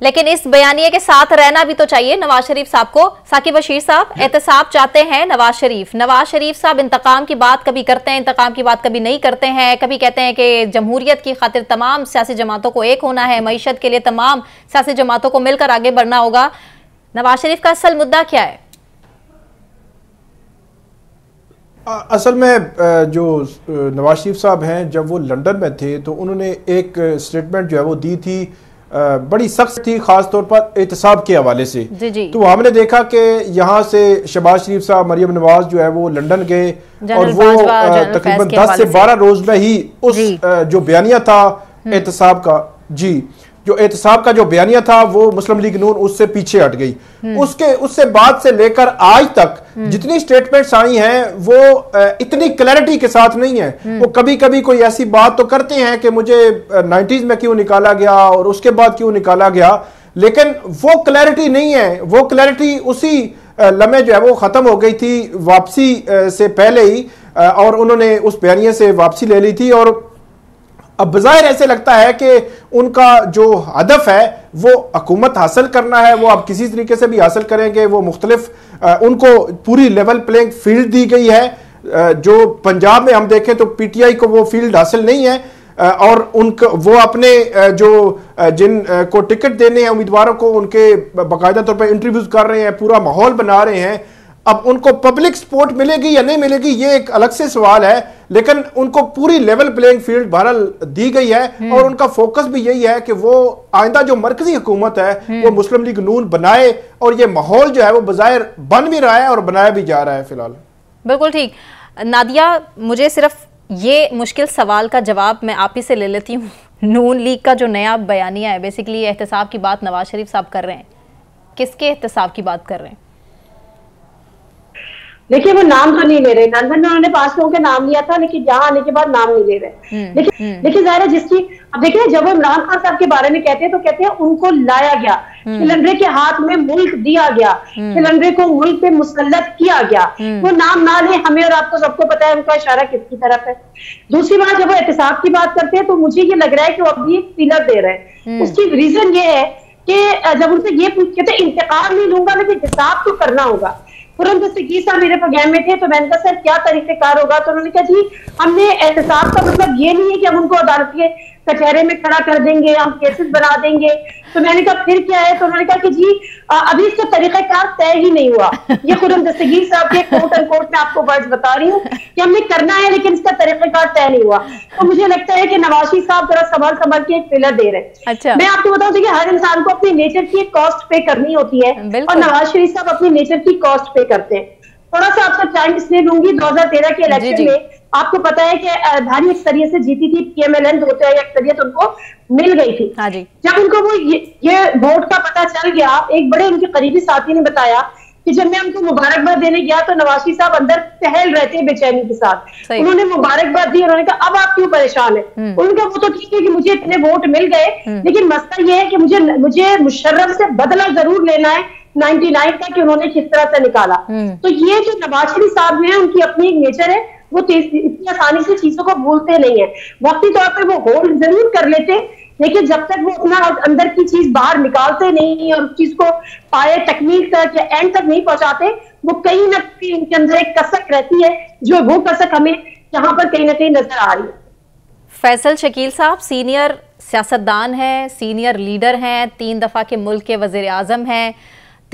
लेकिन इस बयानिए के साथ रहना भी तो चाहिए नवाज़ शरीफ साहब को। साकिब बशीर साहब एहतसाब चाहते हैं नवाज़ शरीफ। नवाज़ शरीफ साहब इंतकाम की बात कभी करते हैं इंतकाम की बात कभी नहीं करते हैं। कभी कहते हैं कि जमहूरियत की खातिर तमाम सियासी जमातों को एक होना है मीशत के लिए तमाम सियासी जमातों को मिलकर आगे बढ़ना होगा। नवाज़ शरीफ का असल मुद्दा क्या है? असल में जो नवाज़ शरीफ साहब हैं जब वो लंदन में थे तो उन्होंने एक स्टेटमेंट जो है वो दी थी बड़ी सख्त थी खास तौर पर एहतसाब के हवाले से। जी जी। तो हमने देखा कि यहाँ से शबाज शरीफ साहब मरियम नवाज़ जो है वो लंदन गए और वो तकरीबन 10 से 12 रोज में ही उस जो बयानिया था हम्म। एहतसाब का। जी। जो एहतसाब का जो बयानिया था वो मुस्लिम लीग नून उससे पीछे हट गई हम्म। उसके उससे बाद से लेकर आज तक हम्म। जितनी स्टेटमेंट्स आई हैं वो इतनी क्लैरिटी के साथ नहीं है हम्म। वो कभी कभी कोई ऐसी बात तो करते हैं कि मुझे नाइन्टीज में क्यों निकाला गया और उसके बाद क्यों निकाला गया लेकिन वो क्लैरिटी नहीं है वो क्लैरिटी उसी लम्हे जो है वो ख़त्म हो गई थी वापसी से पहले ही और उन्होंने उस बयानिया से वापसी ले ली थी और अब बाहिर ऐसे लगता है कि उनका जो हदफ है, वो हकूमत हासिल करना है, वो अब किसी तरीके से भी हासिल करेंगे, वो मुख्तलिफ़ उनको पूरी लेवल प्लेइंग फ़ील्ड दी गई है। जो पंजाब में हम देखें तो पीटीआई को वो फ़ील्ड हासिल नहीं है और उनका, वो अपने जो जिन को टिकट देने हैं उम्मीदवारों को, उनके बाकायदा तौर पर इंटरव्यूज़ कर रहे हैं, पूरा माहौल बना रहे हैं अब उनको पब्लिक सपोर्ट मिलेगी या नहीं मिलेगी ये एक अलग से सवाल है लेकिन उनको पूरी लेवल प्लेइंग फ़ील्ड बहरल दी गई है हम्म। और उनका फोकस भी यही है कि वो आइंदा जो मरकजी हुकूमत है हम्म। वो मुस्लिम लीग नून बनाए और ये माहौल जो है वो बाहर बन भी रहा है और बनाया भी जा रहा है फ़िलहाल। बिल्कुल ठीक। नादिया मुझे सिर्फ़ ये मुश्किल सवाल का जवाब मैं आप ही से ले लेती हूँ। नून लीग का जो नया बयानिया है बेसिकली एहतसाब की बात नवाज़ शरीफ साहब कर रहे हैं। किसके एहतसाब की बात कर रहे हैं? देखिए वो नाम तो नहीं ले रहे। लंदन में उन्होंने पाँच लोगों के नाम लिया था लेकिन यहाँ आने के बाद नाम नहीं ले रहे। हम्म, लेकिन हम्म। लेकिन ज़ाहिर है जिसकी अब देखिए जब वो इमरान खान साहब के बारे में कहते हैं तो कहते हैं उनको लाया गया। हम्म। खिलंड्रे के हाथ में मुल्क दिया गया। खिलंड्रे को मुल्क पे मुसलत किया गया। वो नाम ना ले हमें और आपको सबको पता है उनका इशारा किसकी तरफ़ है? दूसरी बात जब वो एहतसाब की बात करते हैं तो मुझे ये लग रहा है कि वो अभी एक पिलर दे रहे हैं। उसकी रीजन ये है कि जब उनसे ये कहते इंतकाम नहीं लूँगा लेकिन हिसाब तो करना होगा। तुरंत सिक्की साहब मेरे प्रोग्राम में थे तो मैंने कहा, सर, क्या तरीके कार होगा? तो उन्होंने कहा, जी, हमने एहतसाब का मतलब ये नहीं है कि हम उनको अदालत के कचहरे में खड़ा कर देंगे हम केसेस बना देंगे। तो मैंने कहा फिर क्या है? तो उन्होंने कहा कि जी अभी इसका तरीक़ाकार तय ही नहीं हुआ। ये खुद हम दस्तगीर साहब के कोर्ट एंड कोर्ट में आपको वर्ड बता रही हूँ कि हमने करना है लेकिन इसका तरीक़ाकार तय नहीं हुआ। तो मुझे लगता है कि नवाजी साहब जरा संभाल संभाल के एक पिलर दे रहे अच्छा। मैं आपको बताऊँ कि हर इंसान को अपने नेचर की कॉस्ट पे करनी होती है और नवाज़ शरीफ साहब अपने नेचर की कॉस्ट पे करते हैं। थोड़ा सा आपसे टाइम इसलिए लूँगी 2013 के इलेक्शन में आपको पता है कि धारी अक्सरियत से जीती थी पीएमएलएन होते हैं अक्सरियत उनको मिल गई थी हाँ जी जब उनको वो ये, ये वोट का पता चल गया एक बड़े उनके करीबी साथी ने बताया कि जब मैं उनको मुबारकबाद देने गया तो नवाजी साहब अंदर टहल रहे थे बेचैनी के साथ उन्होंने मुबारकबाद दी उन्होंने कहा अब आप क्यों परेशान है हम्म। उनका वो तो ठीक है कि मुझे इतने वोट मिल गए हम्म। लेकिन मसला ये है कि मुझे मुझे मुशर्रफ से बदला ज़रूर लेना है 99 का कि उन्होंने किस तरह से निकाला हम्म। तो ये जो नवाज़ शरीफ साहब हैं उनकी अपनी एक नेचर है वो इतनी आसानी से चीज़ों को भूलते नहीं है। वक्ती तौर पर वो होल्ड ज़रूर कर लेते, लेकिन जब तक वो अपना अंदर की चीज़ बाहर निकालते नहीं और उस चीज़ को पाए तकमील तक या एंड तक नहीं पहुंचाते, वो कहीं ना कहीं उनके अंदर एक कसक रहती है, जो वो कसक हमें यहाँ पर कहीं ना कहीं नज़र आ रही है। फैसल शकील साहब सीनियर सियासतदान हैं सीनियर लीडर हैं, तीन दफ़ा के मुल्क के वज़ीर आज़म हैं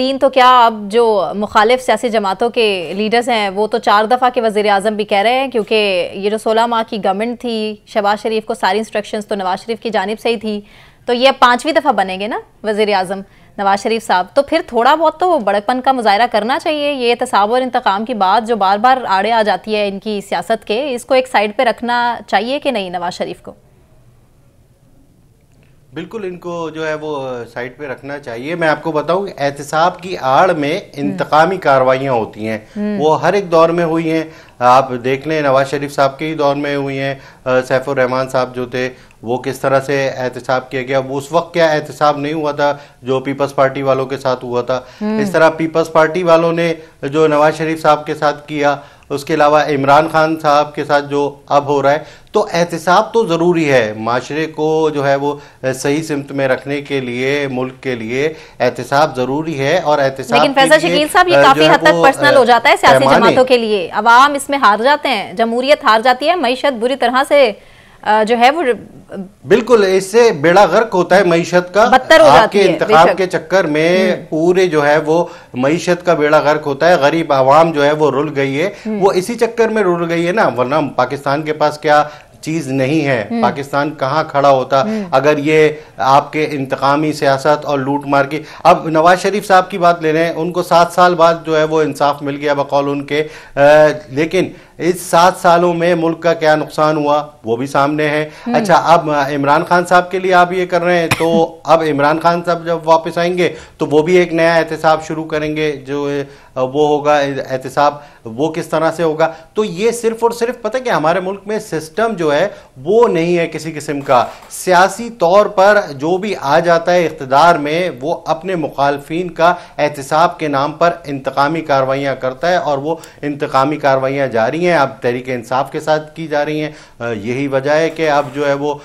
तीन तो क्या अब जो मुखालिफ सियासी जमातों के लीडर्स हैं, वो तो चार दफ़ा के वज़ी अजम भी कह रहे हैं, क्योंकि ये जो सोलह माह की गवर्नमेंट थी शबाज शरीफ को सारी इंस्ट्रक्शंस तो नवाज़ शरीफ की जानब से ही थी तो ये पाँचवीं दफ़ा बनेंगे ना वज़ी अजम नवाज़ शरीफ साहब। तो फिर थोड़ा बहुत तो बड़कपन का मुजाहरा करना चाहिए, ये एहतसाब और इंतकाम की बात जो बार बार आड़े आ जाती है इनकी सियासत के, इसको एक साइड पर रखना चाहिए कि नहीं नवाज़ शरीफ को? बिल्कुल इनको जो है वो साइड पे रखना चाहिए। मैं आपको बताऊँ एहतसाब की आड़ में इंतकामी कार्रवाइयाँ होती हैं। वो हर एक दौर में हुई हैं। आप देख लें नवाज़ शरीफ साहब के ही दौर में हुई हैं। सैफुर रहमान साहब जो थे वो किस तरह से एहतसाब किया गया? वो उस वक्त क्या एहतसाब नहीं हुआ था जो पीपल्स पार्टी वालों के साथ हुआ था। इस तरह पीपल्स पार्टी वालों ने जो नवाज़ शरीफ साहब के साथ किया उसके अलावा इमरान खान साहब के साथ जो अब हो रहा है तो एहतसाब तो ज़रूरी है। माशरे को जो है वो सही सिमत में रखने के लिए मुल्क के लिए एहतसाब ज़रूरी है और एहतसाब लेकिन फैसल शकील साहब ये काफ़ी हद तक पर्सनल हो जाता है सियासी जमातों के लिए। अवाम इसमें हार जाते हैं जमहूरियत हार जाती है मीशत बुरी तरह से जो है वो बिल्कुल इससे बेड़ा गर्क होता है मीशत का। बदतर हो जाती है के चक्कर में हम्म। पूरे जो है वो मीशत का बेड़ा गर्क होता है गरीब आवाम जो है वो रुल गई है। हम्म। वो इसी चक्कर में रुल गई है ना वरना पाकिस्तान के पास क्या चीज़ नहीं है? हम्म। पाकिस्तान कहाँ खड़ा होता? अगर ये आपके इंतकामी सियासत और लूट मार की अब नवाज़ शरीफ साहब की बात ले रहे हैं उनको सात साल बाद जो है वो इंसाफ मिल गया बकौल उनके। आ, लेकिन इस सात सालों में मुल्क का क्या नुकसान हुआ वो भी सामने है। हम्म। अच्छा अब इमरान खान साहब के लिए आप ये कर रहे हैं तो अब इमरान खान साहब जब वापस आएँगे तो वो भी एक नया एहतसाब शुरू करेंगे जो वो होगा एहतसाब वो किस तरह से होगा। तो ये सिर्फ़ और सिर्फ़ पता कि हमारे मुल्क में सिस्टम जो है वो नहीं है किसी किस्म का। सियासी तौर पर जो भी आ जाता है इकतदार में वो अपने मुखालफी का एहतसाब के नाम पर इंतकामी कार्रवाइयाँ करता है और वो इंतकामी कार्रवाइयाँ जारी हैं। हैं अब तहरीक इंसाफ के साथ की जा रही हैं। यही वजह है कि अब जो है वो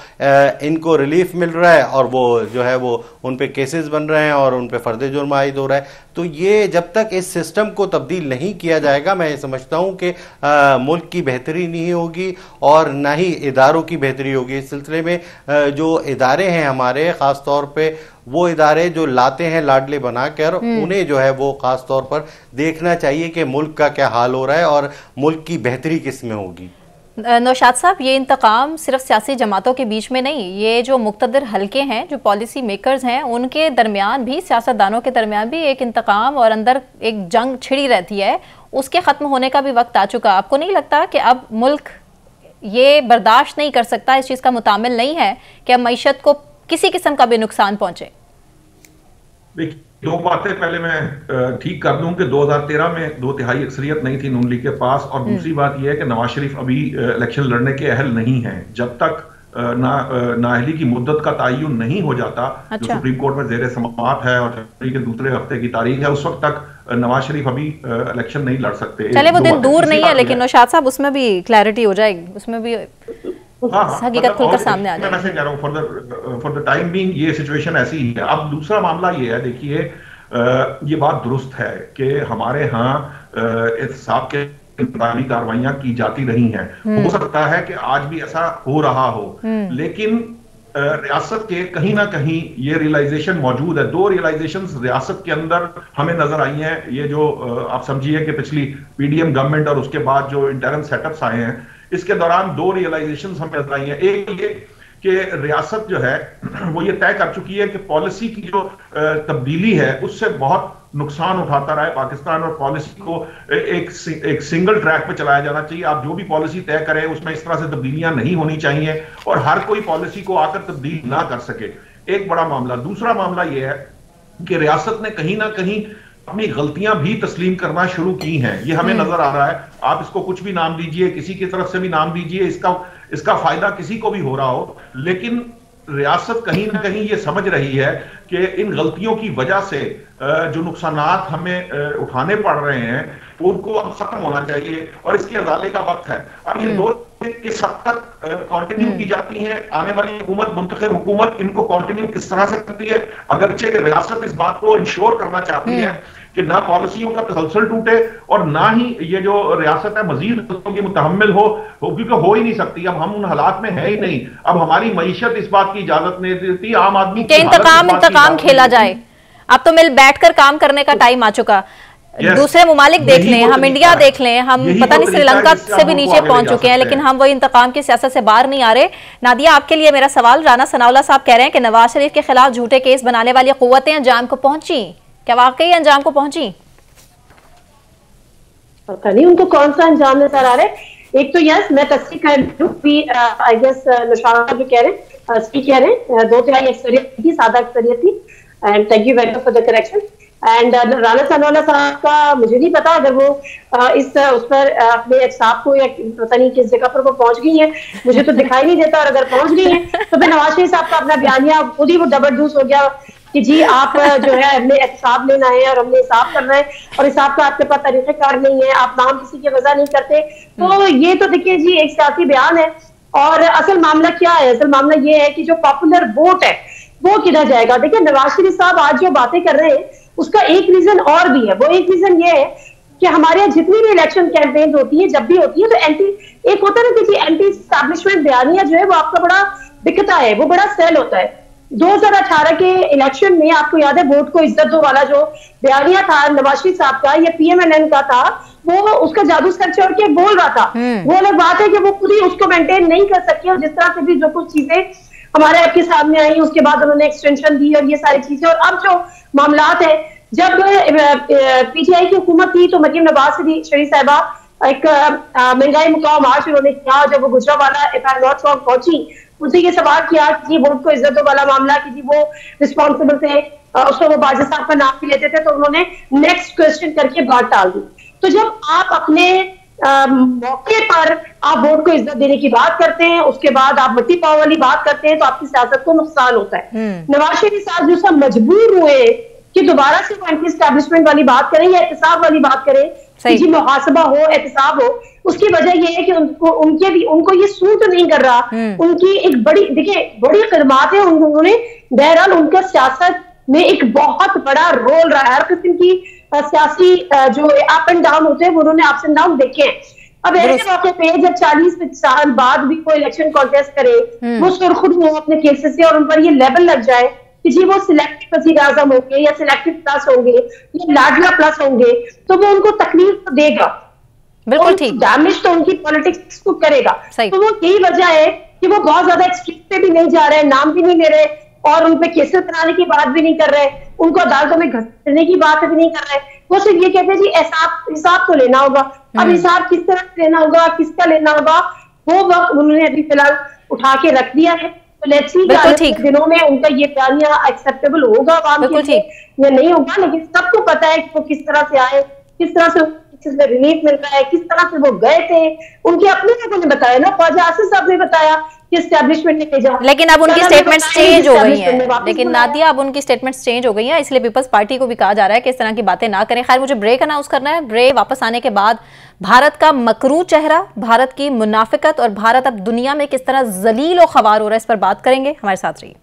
इनको रिलीफ मिल रहा है और वो जो है वो उन पर केसेस बन रहे हैं और उन पर फ़र्द जुर्म आयद हो रहा है। तो ये जब तक इस सिस्टम को तब्दील नहीं किया जाएगा मैं ये समझता हूँ कि मुल्क की बेहतरी नहीं होगी और ना ही इदारों की बेहतरी होगी इस सिलसिले में आ, जो इदारे हैं हमारे ख़ास तौर पर वो इदारे जो लाते हैं लाडले बनाकर हम्म। उन्हें जो है वो ख़ास तौर पर देखना चाहिए कि मुल्क का क्या हाल हो रहा है और मुल्क की बेहतरी किसमें होगी नौशाद साहब, ये इंतकाम सिर्फ़ सियासी जमातों के बीच में नहीं, ये जो मुख्तर हलके हैं, जो पॉलिसी मेकर्स हैं, उनके दरमियान भी, सियासतदानों के दरमियान भी एक इंतकाम और अंदर एक जंग छिड़ी रहती है। उसके ख़त्म होने का भी वक्त आ चुका। आपको नहीं लगता कि अब मुल्क ये बर्दाश्त नहीं कर सकता, इस चीज़ का मुतामिल नहीं है कि अब मीशत को किसी किस्म का भी नुकसान पहुँचे? दो बातें पहले मैं ठीक कर दूँ कि 2013 में दो तिहाई अक्सरियत नहीं थी नून लीग के पास और दूसरी हम्म। बात यह है कि नवाज़ शरीफ अभी इलेक्शन लड़ने के अहल नहीं है जब तक ना नाहली की मुद्दत का तयन नहीं हो जाता अच्छा। जो सुप्रीम कोर्ट में जेर समात है और जनवरी के दूसरे हफ़्ते की तारीख है उस वक्त तक नवाज़ शरीफ अभी इलेक्शन नहीं लड़ सकते चले वो दिन दूर नहीं है लेकिन नौशाद साहब उसमें भी क्लैरिटी हो जाएगी उसमें भी हकीकत मतलब खुलकर सामने आ जाए मैं कह रहा हूँ फॉर द टाइम बीइंग ये सिचुएशन ऐसी ही है। अब दूसरा मामला ये है देखिए ये बात दुरुस्त है कि हमारे यहाँ एहतसाब के इंतजामी कार्रवाइयाँ की जाती रही हैं। हम्म। हो सकता है कि आज भी ऐसा हो रहा हो हम्म। लेकिन रियासत के कहीं ना कहीं ये रियलाइजेशन मौजूद है। दो रियलाइजेशन रियासत के अंदर हमें नज़र आई हैं। ये जो आप समझिए कि पिछली पीडीएम गवर्नमेंट और उसके बाद जो इंटरन सेटअप्स आए हैं इसके दौरान दो रियलाइजेशन हमें नज़र आई है। एक ये कि रियासत जो है, वो ये तय कर चुकी है कि पॉलिसी की जो तब्दीली है, उससे बहुत नुकसान उठाता रहा है पाकिस्तान और पॉलिसी को एक एक सिंगल ट्रैक पे चलाया जाना चाहिए। आप जो भी पॉलिसी तय करें, उसमें इस तरह से तब्दीलियाँ नहीं होनी चाहिए और हर कोई पॉलिसी को आकर तब्दील ना कर सके। एक बड़ा मामला। दूसरा मामला यह है कि रियासत ने कहीं ना कहीं अपनी गलतियाँ भी तस्लीम करना शुरू की हैं ये हमें हम्म। नज़र आ रहा है आप इसको कुछ भी नाम दीजिए किसी की तरफ़ से भी नाम दीजिए इसका इसका फ़ायदा किसी को भी हो रहा हो लेकिन रियासत कहीं ना कहीं ये समझ रही है कि इन गलतियों की वजह से जो नुकसान हमें उठाने पड़ रहे हैं उनको अब खत्म होना चाहिए और इसके अदाले का वक्त है अब ये हम्म। दो हद तक कंटिन्यू हम्म। की जाती है। आने वाली हुकूमत मुंतखब हुकूमत इनको कंटिन्यू किस तरह से करती है? अगरचे रियासत इस बात को इंश्योर करना चाहती है हम्म। कि ना पॉलिसियों का तसलसल टूटे और ना ही ये जो रियासत है मजीद की मुतहमल हो क्योंकि हो ही नहीं सकती। अब हम उन हालात में है ही नहीं। अब हमारी मीशत इस बात की इजाज़त नहीं देती। आम आदमी इंतकाम इंतकाम खेला जाए। अब तो मिल बैठकर काम करने का टाइम आ चुका। दूसरे ममालिक देख लें हम इंडिया देख लें हम पता नहीं श्रीलंका से भी नीचे पहुँच चुके हैं लेकिन हम वही इंतकाम की सियासत से बाहर नहीं आ रहे। नादिया आपके लिए मेरा सवाल राना सनाउल्ला साहब कह रहे हैं कि नवाज़ शरीफ के खिलाफ झूठे केस बनाने वाली कुतें अंजाम को पहुँची? क्या वाकई अंजाम को पहुँची? पता नहीं उनको कौन सा अंजाम नज़र आ रहा है? एक तो यस मैं तस्वीर कर लूँ भी आई गेस निशान जो कह रहे हैं सही कह रहे हैं दो तिहाई अक्सरियत थी सादा अक्सरियत थी and thank you very much for the correction and Rana Sanaullah साहब का मुझे नहीं पता अगर वो uh, इस uh, उस पर uh, अपने एहसाब को या पता नहीं किस जगह पर वो पहुँच गई है। मुझे तो दिखाई नहीं देता और अगर पहुँच गई है तो फिर नवाज़ शरीफ साहब का अपना बयानिया खुद ही वो डबरडूस हो गया कि जी आप जो है हमने हिसाब लेना है और हमने हिसाब करना है और हिसाब का आपके पास तरीक़ेकार नहीं है आप नाम किसी की वजह नहीं करते। तो ये तो देखिए जी एक सियासी बयान है और असल मामला क्या है? असल मामला ये है कि जो पॉपुलर वोट है वो किधर जाएगा? देखिए नवाज़ शरीफ साहब आज जो बातें कर रहे हैं उसका एक रीजन और भी है। वो एक रीजन ये है कि हमारे यहाँ जितनी भी इलेक्शन कैंपेन होती है जब भी होती है तो एंटी एक होता है ना कि जी एंटी स्टैब्लिशमेंट बयानिया जो है वो आपका बड़ा बिकता है वो बड़ा सेल होता है। 2018 के इलेक्शन में आपको याद है वोट को इज़्ज़त दो वाला जो बयानिया था नवाज़ शरीफ साहब का या पीएमएनएन का था वो उसका जादू सर चढ़ के बोल रहा था। वो अलग बात है कि वो खुद ही उसको मेंटेन नहीं कर सके और जिस तरह से भी जो कुछ चीज़ें हमारे आपके सामने आई, उसके बाद उन्होंने एक्सटेंशन दी और ये सारी चीज़ें। और अब जो मामलात है, जब पीटीआई की हुकूमत थी तो मरीम नवाज़ शरीफ साहबा, एक महँगाई मुकाम मार्च उन्होंने किया, जब वो गुजरा वाला इफ़ आई नॉट रॉन्ग पहुँची, उनसे ये सवाल किया कि जी वोट को इज्जतों वाला मामला कि जी, वो रिस्पॉन्सिबल थे उसमें वो बाजा साहब का नाम भी लेते थे तो उन्होंने नेक्स्ट क्वेश्चन करके बात टाल दी। तो जब आप अपने मौके पर आप वोट को इज़्ज़त देने की बात करते हैं उसके बाद आप मट्टी पाव वाली बात करते हैं तो आपकी सियासत को नुकसान होता है। नवाज़ शरीफ साहब जो सब मजबूर हुए कि दोबारा से वो एंटी स्टैब्लिशमेंट वाली बात करें या एहतसाब वाली बात करें। कि जी मुहासबा हो एहतसाब हो उसकी वजह ये है कि उनको उनके भी उनको ये सूट नहीं कर रहा। उनकी एक बड़ी देखिए बड़ी खदमात है उन्होंने बहरहाल उनका सियासत में एक बहुत बड़ा रोल रहा है। हर किस्म की सियासी जो अप एंड डाउन होते हैं उन्होंने अप्स एंड डाउन देखे हैं। अब ऐसे मौके पे जब चालीस साल बाद भी कोई इलेक्शन कॉन्टेस्ट करे वो सुरखुद हो अपने केसेस से और उन पर ये लेवल लग जाए कि जी वो सिलेक्टिव वज़ीर आज़म होंगे या सिलेक्टिव प्लस होंगे या लाडला प्लस होंगे तो वो उनको तकलीफ़ तो देगा। बिल्कुल ठीक। डैमेज तो उनकी पॉलिटिक्स को करेगा। तो वो यही वजह है कि वो बहुत ज़्यादा एक्सट्रीम पे भी नहीं जा रहे नाम भी नहीं ले रहे और उन पे केसेस बनाने की बात भी नहीं कर रहे उनको अदालतों में घसीटने की बात भी नहीं कर रहे। वो सिर्फ़ ये कहते हैं जी हिसाब हिसाब तो लेना होगा। अब हिसाब किस तरह से लेना होगा किसका लेना होगा वो वक्त उन्होंने अभी फ़िलहाल उठा के रख दिया है। तो। दिनों में उनका ये एक्सेप्टेबल होगा या नहीं होगा लेकिन सबको पता है कि वो किस तरह से आए किस तरह से से रिलीफ मिल रहा है किस तरह से वो गए थे उनके अपने लोगों ने बताया ना ख्वाजा आसिफ साहब ने बताया कि स्टैब्लिशमेंट ने भेजा लेकिन अब उनकी स्टेटमेंट्स चेंज हो गई हैं। लेकिन नादिया अब उनकी स्टेटमेंट्स चेंज हो गई हैं इसलिए पीपल्स पार्टी को भी कहा जा रहा है कि इस तरह की बातें ना करें। खैर मुझे ब्रेक अनाउंस करना है। ब्रेक वापस आने के बाद भारत का मकरू चेहरा भारत की मुनाफिकत और भारत अब दुनिया में किस तरह जलील और खवार हो रहा है इस पर बात करेंगे। हमारे साथ रहिए।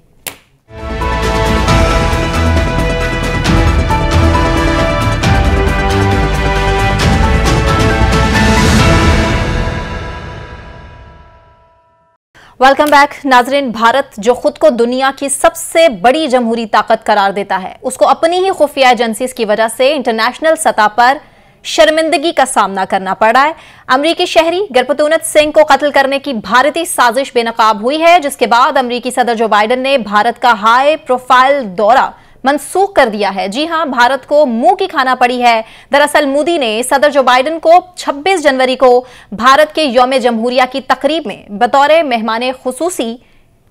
वेलकम बैक नाजरीन। भारत जो खुद को दुनिया की सबसे बड़ी जमहूरी ताकत करार देता है, उसको अपनी ही खुफिया एजेंसीज की वजह से इंटरनेशनल सतह पर शर्मिंदगी का सामना करना पड़ रहा है। अमरीकी शहरी गर्भतूनत सिंह को कत्ल करने की भारतीय साजिश बेनकाब हुई है, जिसके बाद अमरीकी सदर जो बाइडन ने भारत का हाई प्रोफ़ाइल दौरा मनसूख कर दिया है। जी हाँ, भारत को मुँह की खाना पड़ी है। दरअसल मोदी ने सदर जो बाइडन को 26 जनवरी को भारत के योम जमहूरिया की तकरीब में बतौर मेहमान खसूसी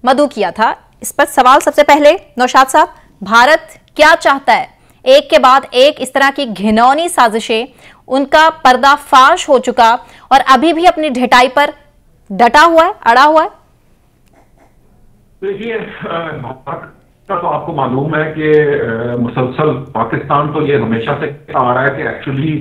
मदू किया था। इस पर सवाल सबसे पहले, नौशाद साहब, भारत क्या चाहता है? एक के बाद एक इस तरह की घिनौनी साजिशें, उनका पर्दाफाश हो चुका और अभी भी अपनी ढिटाई पर डटा हुआ है, अड़ा हुआ है। देखिए तो आपको मालूम है कि मुसलसल पाकिस्तान तो ये हमेशा से आ रहा है कि एक्चुअली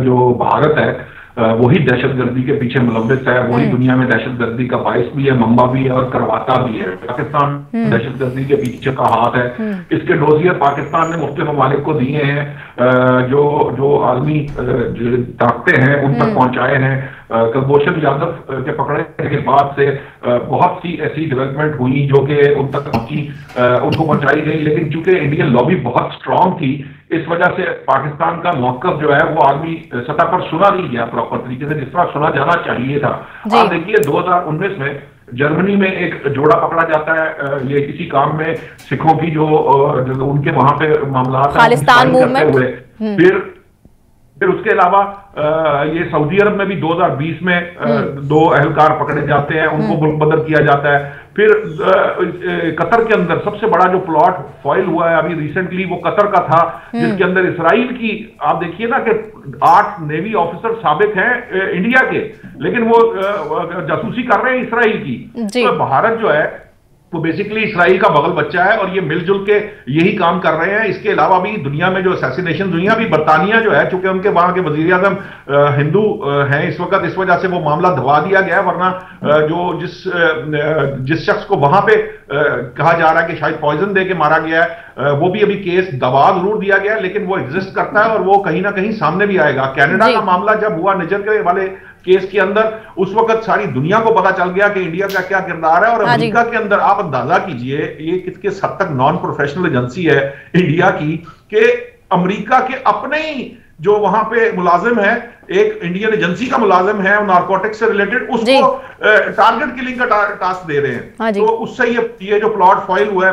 जो भारत है वही दहशतगर्दी के पीछे मुलविस है वही दुनिया में दहशतगर्दी का बायस भी है मम्मा भी है और करवाता भी है। पाकिस्तान दहशतगर्दी के पीछे का हाथ है। इसके डोजियर पाकिस्तान ने मुफ़्त ममालिक को दिए हैं जो जो आदमी अ, ताकते हैं उन तक पहुँचाए हैं। कुलभूषण यादव के पकड़ने के बाद से बहुत सी ऐसी डेवलपमेंट हुई जो कि उन तक पहुँची उनको पहुंचाई गई। लेकिन चूँकि इंडियन लॉबी बहुत स्ट्रांग थी इस वजह से पाकिस्तान का मौकफ जो है वो आर्मी सतह पर सुना नहीं गया प्रॉपर तरीके से जिस तरह सुना जाना चाहिए था। आप देखिए 2019 में जर्मनी में एक जोड़ा पकड़ा जाता है ये किसी काम में सिखों की जो, जो उनके वहाँ पे मामला खालिस्तान हुए। फिर फिर उसके अलावा ये सऊदी अरब में भी 2020 में हम्म। दो अहलकार पकड़े जाते हैं उनको हम्म। मुल्क बदर किया जाता है फिर कतर के अंदर सबसे बड़ा जो प्लॉट फॉइल हुआ है अभी रिसेंटली वो कतर का था हम्म। जिसके अंदर इसराइल की आप देखिए ना कि आठ नेवी ऑफिसर साबित हैं इंडिया के लेकिन वो जासूसी कर रहे हैं इसराइल की तो भारत जो है वो बेसिकली इसराइल का बगल बच्चा है और ये मिलजुल के यही काम कर रहे हैं। इसके अलावा भी दुनिया में जो असैसिनेशन दुनिया भी बरतानिया जो है चूँकि उनके वहाँ के वज़ीर आज़म हिंदू हैं इस वक्त इस वजह से वो मामला दबा दिया गया है वरना जो जिस जिस शख्स को वहाँ पे कहा जा रहा है कि शायद पॉइजन दे के मारा गया है वो भी अभी केस दबा ज़रूर दिया गया है लेकिन वो एग्जिस्ट करता है और वो कहीं ना कहीं सामने भी आएगा। कैनेडा का मामला जब हुआ निजर के वाले केस के अंदर उस वक्त सारी दुनिया को पता चल गया कि इंडिया का क्या किरदार है और हाँ अमेरिका के अंदर आप अंदाज़ा कीजिए ये किस हद तक नॉन प्रोफेशनल एजेंसी है इंडिया की कि अमेरिका के अपने ही जो वहाँ पे मुलाजिम है एक इंडियन एजेंसी का मुलाजिम है नार्कोटिक्स से रिलेटेड उसको टारगेट किलिंग का टास्क दे रहे हैं। हाँ तो उससे ये ये जो प्लॉट फॉइल हुआ है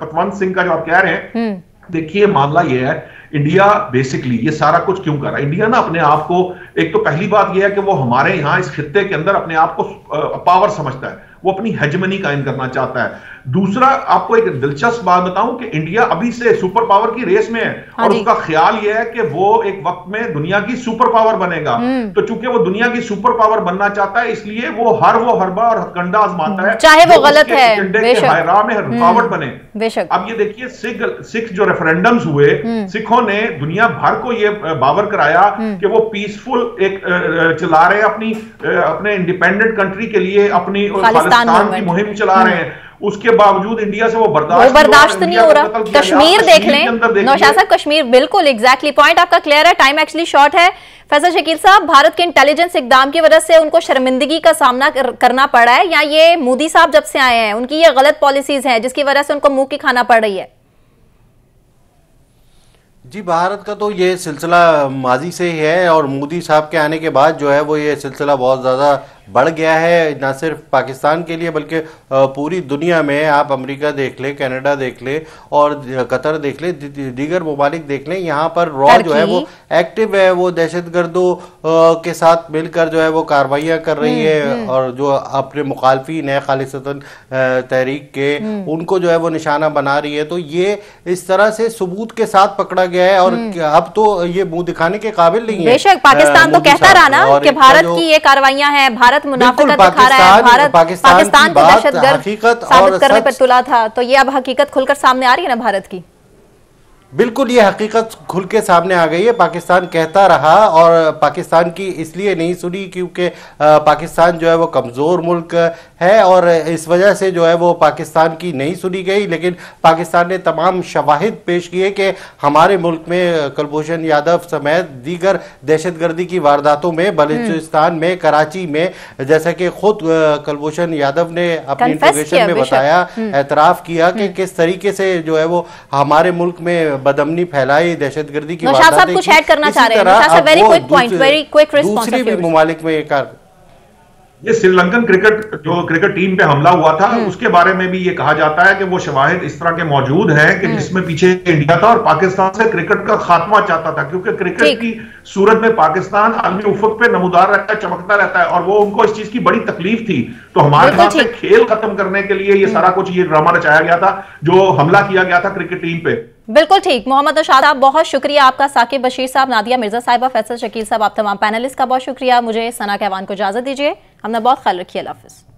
पतवंत सिंह का जो आप कह रहे हैं हम्म। देखिए मामला ये है इंडिया बेसिकली ये सारा कुछ क्यों कर रहा है? इंडिया ना अपने आप को, एक तो पहली बात यह है कि वो हमारे यहाँ इस खत्ते के अंदर अपने आप को पावर समझता है। वो अपनी हजमनी कायम करना चाहता है। दूसरा आपको एक दिलचस्प बात बताऊँ कि इंडिया अभी से सुपर पावर की रेस में है। हाँ और उसका ख्याल यह है कि वो एक वक्त में दुनिया की सुपर पावर बनेगा। हम्म। तो चूँकि वो दुनिया की सुपर पावर बनना चाहता है इसलिए वो हर वो हरबा और हथकंडा आजमाता है। चाहे वो गलत है में रुकावट बने। बेशक। अब ये देखिए सिख सिख जो रेफरेंडम्स हुए हम्म। सिखों ने दुनिया भर को ये बावर कराया हम्म। कि वो पीसफुल एक चला रहे हैं अपनी अपने इंडिपेंडेंट कंट्री के लिए अपनी खालिस्तान की मुहिम चला रहे हैं। उसके बावजूद इंडिया से वो बर्दाश्त वो बर्दाश्त नहीं हो रहा। कश्मीर देख लें। नौशाद साहब कश्मीर बिल्कुल एग्जैक्टली पॉइंट आपका क्लियर है टाइम एक्चुअली शॉर्ट है। फैसल शकील साहब भारत के इंटेलिजेंस इकदाम की वजह से उनको शर्मिंदगी का सामना कर, करना पड़ा है। या ये मोदी साहब जब से आए हैं उनकी ये गलत पॉलिसीज़ हैं जिसकी वजह से उनको मुँह की खाना पड़ रही है। जी भारत का तो ये सिलसिला माजी से ही है और मोदी साहब के आने के बाद जो है वो ये सिलसिला बहुत ज़्यादा बढ़ गया है ना सिर्फ़ पाकिस्तान के लिए बल्कि पूरी दुनिया में आप अमेरिका देख ले कनाडा देख ले और कतर देख ले दीगर ममालिक देख लें यहाँ पर रॉ जो है वो एक्टिव है वो दहशत गर्दों के साथ मिलकर जो है वो कार्रवाइयाँ कर रही हम्म, है हम्म। और जो अपने मुखालफी नए खालिसतन तहरीक के हम्म। उनको जो है वो निशाना बना रही है तो ये इस तरह से सबूत के साथ पकड़ा गया है और अब तो ये मुँह दिखाने के काबिल नहीं है पाकिस्तान तो कहता रहा ना कि भारत की ये कार्रवाइयाँ हैं भारत भारत मुनाफिकत दिखा रहा है भारत पाकिस्तान को दहशतगर्द साबित करने पर तुला था। तो ये अब हकीकत खुलकर सामने आ रही है ना भारत की? बिल्कुल ये हकीकत खुल के सामने आ गई है पाकिस्तान कहता रहा और पाकिस्तान की इसलिए नहीं सुनी क्योंकि पाकिस्तान जो है वो कमज़ोर मुल्क है और इस वजह से जो है वो पाकिस्तान की नहीं सुनी गई लेकिन पाकिस्तान ने तमाम शवाहिद पेश किए कि हमारे मुल्क में कुलभूषण यादव समेत दीगर दहशत गर्दी की वारदातों में बलूचिस्तान में कराची में जैसा कि खुद कुलभूषण यादव ने अपनी इंटरोगेशन में बताया हम्म। एतराफ़ किया कि हम्म। किस तरीके से जो है वो हमारे मुल्क में बदमनी फैलाई दहशत गर्दी की कुछ ऐड करना चाह रहे हैं। दूसरे ममालिक में एक ये श्रीलंकन क्रिकेट जो क्रिकेट टीम पे हमला हुआ था हम्म। उसके बारे में भी ये कहा जाता है कि वो शवाहिद इस तरह के मौजूद हैं कि हम्म। जिसमें पीछे इंडिया था और पाकिस्तान से क्रिकेट का खात्मा चाहता था क्योंकि क्रिकेट की सूरत में पाकिस्तान आलमी उफक पे नमूदार रहता है चमकता रहता है और वो उनको इस चीज़ की बड़ी तकलीफ़ थी। तो हमारे पास से खेल खत्म करने के लिए ये सारा कुछ ये ड्रामा रचाया गया था जो हमला किया गया था क्रिकेट टीम पे। बिल्कुल ठीक। मोहम्मद अशाद साहब, बहुत शुक्रिया आपका। साकिब बशीर साहब, नादिया मिर्ज़ा साहिबा फैसल शकील साहब, आप तमाम पैनलिस्ट का बहुत शुक्रिया। मुझे सना कहवान को इजाज़त दीजिए। हमने बहुत ख्याल रखिए। हाफिज़।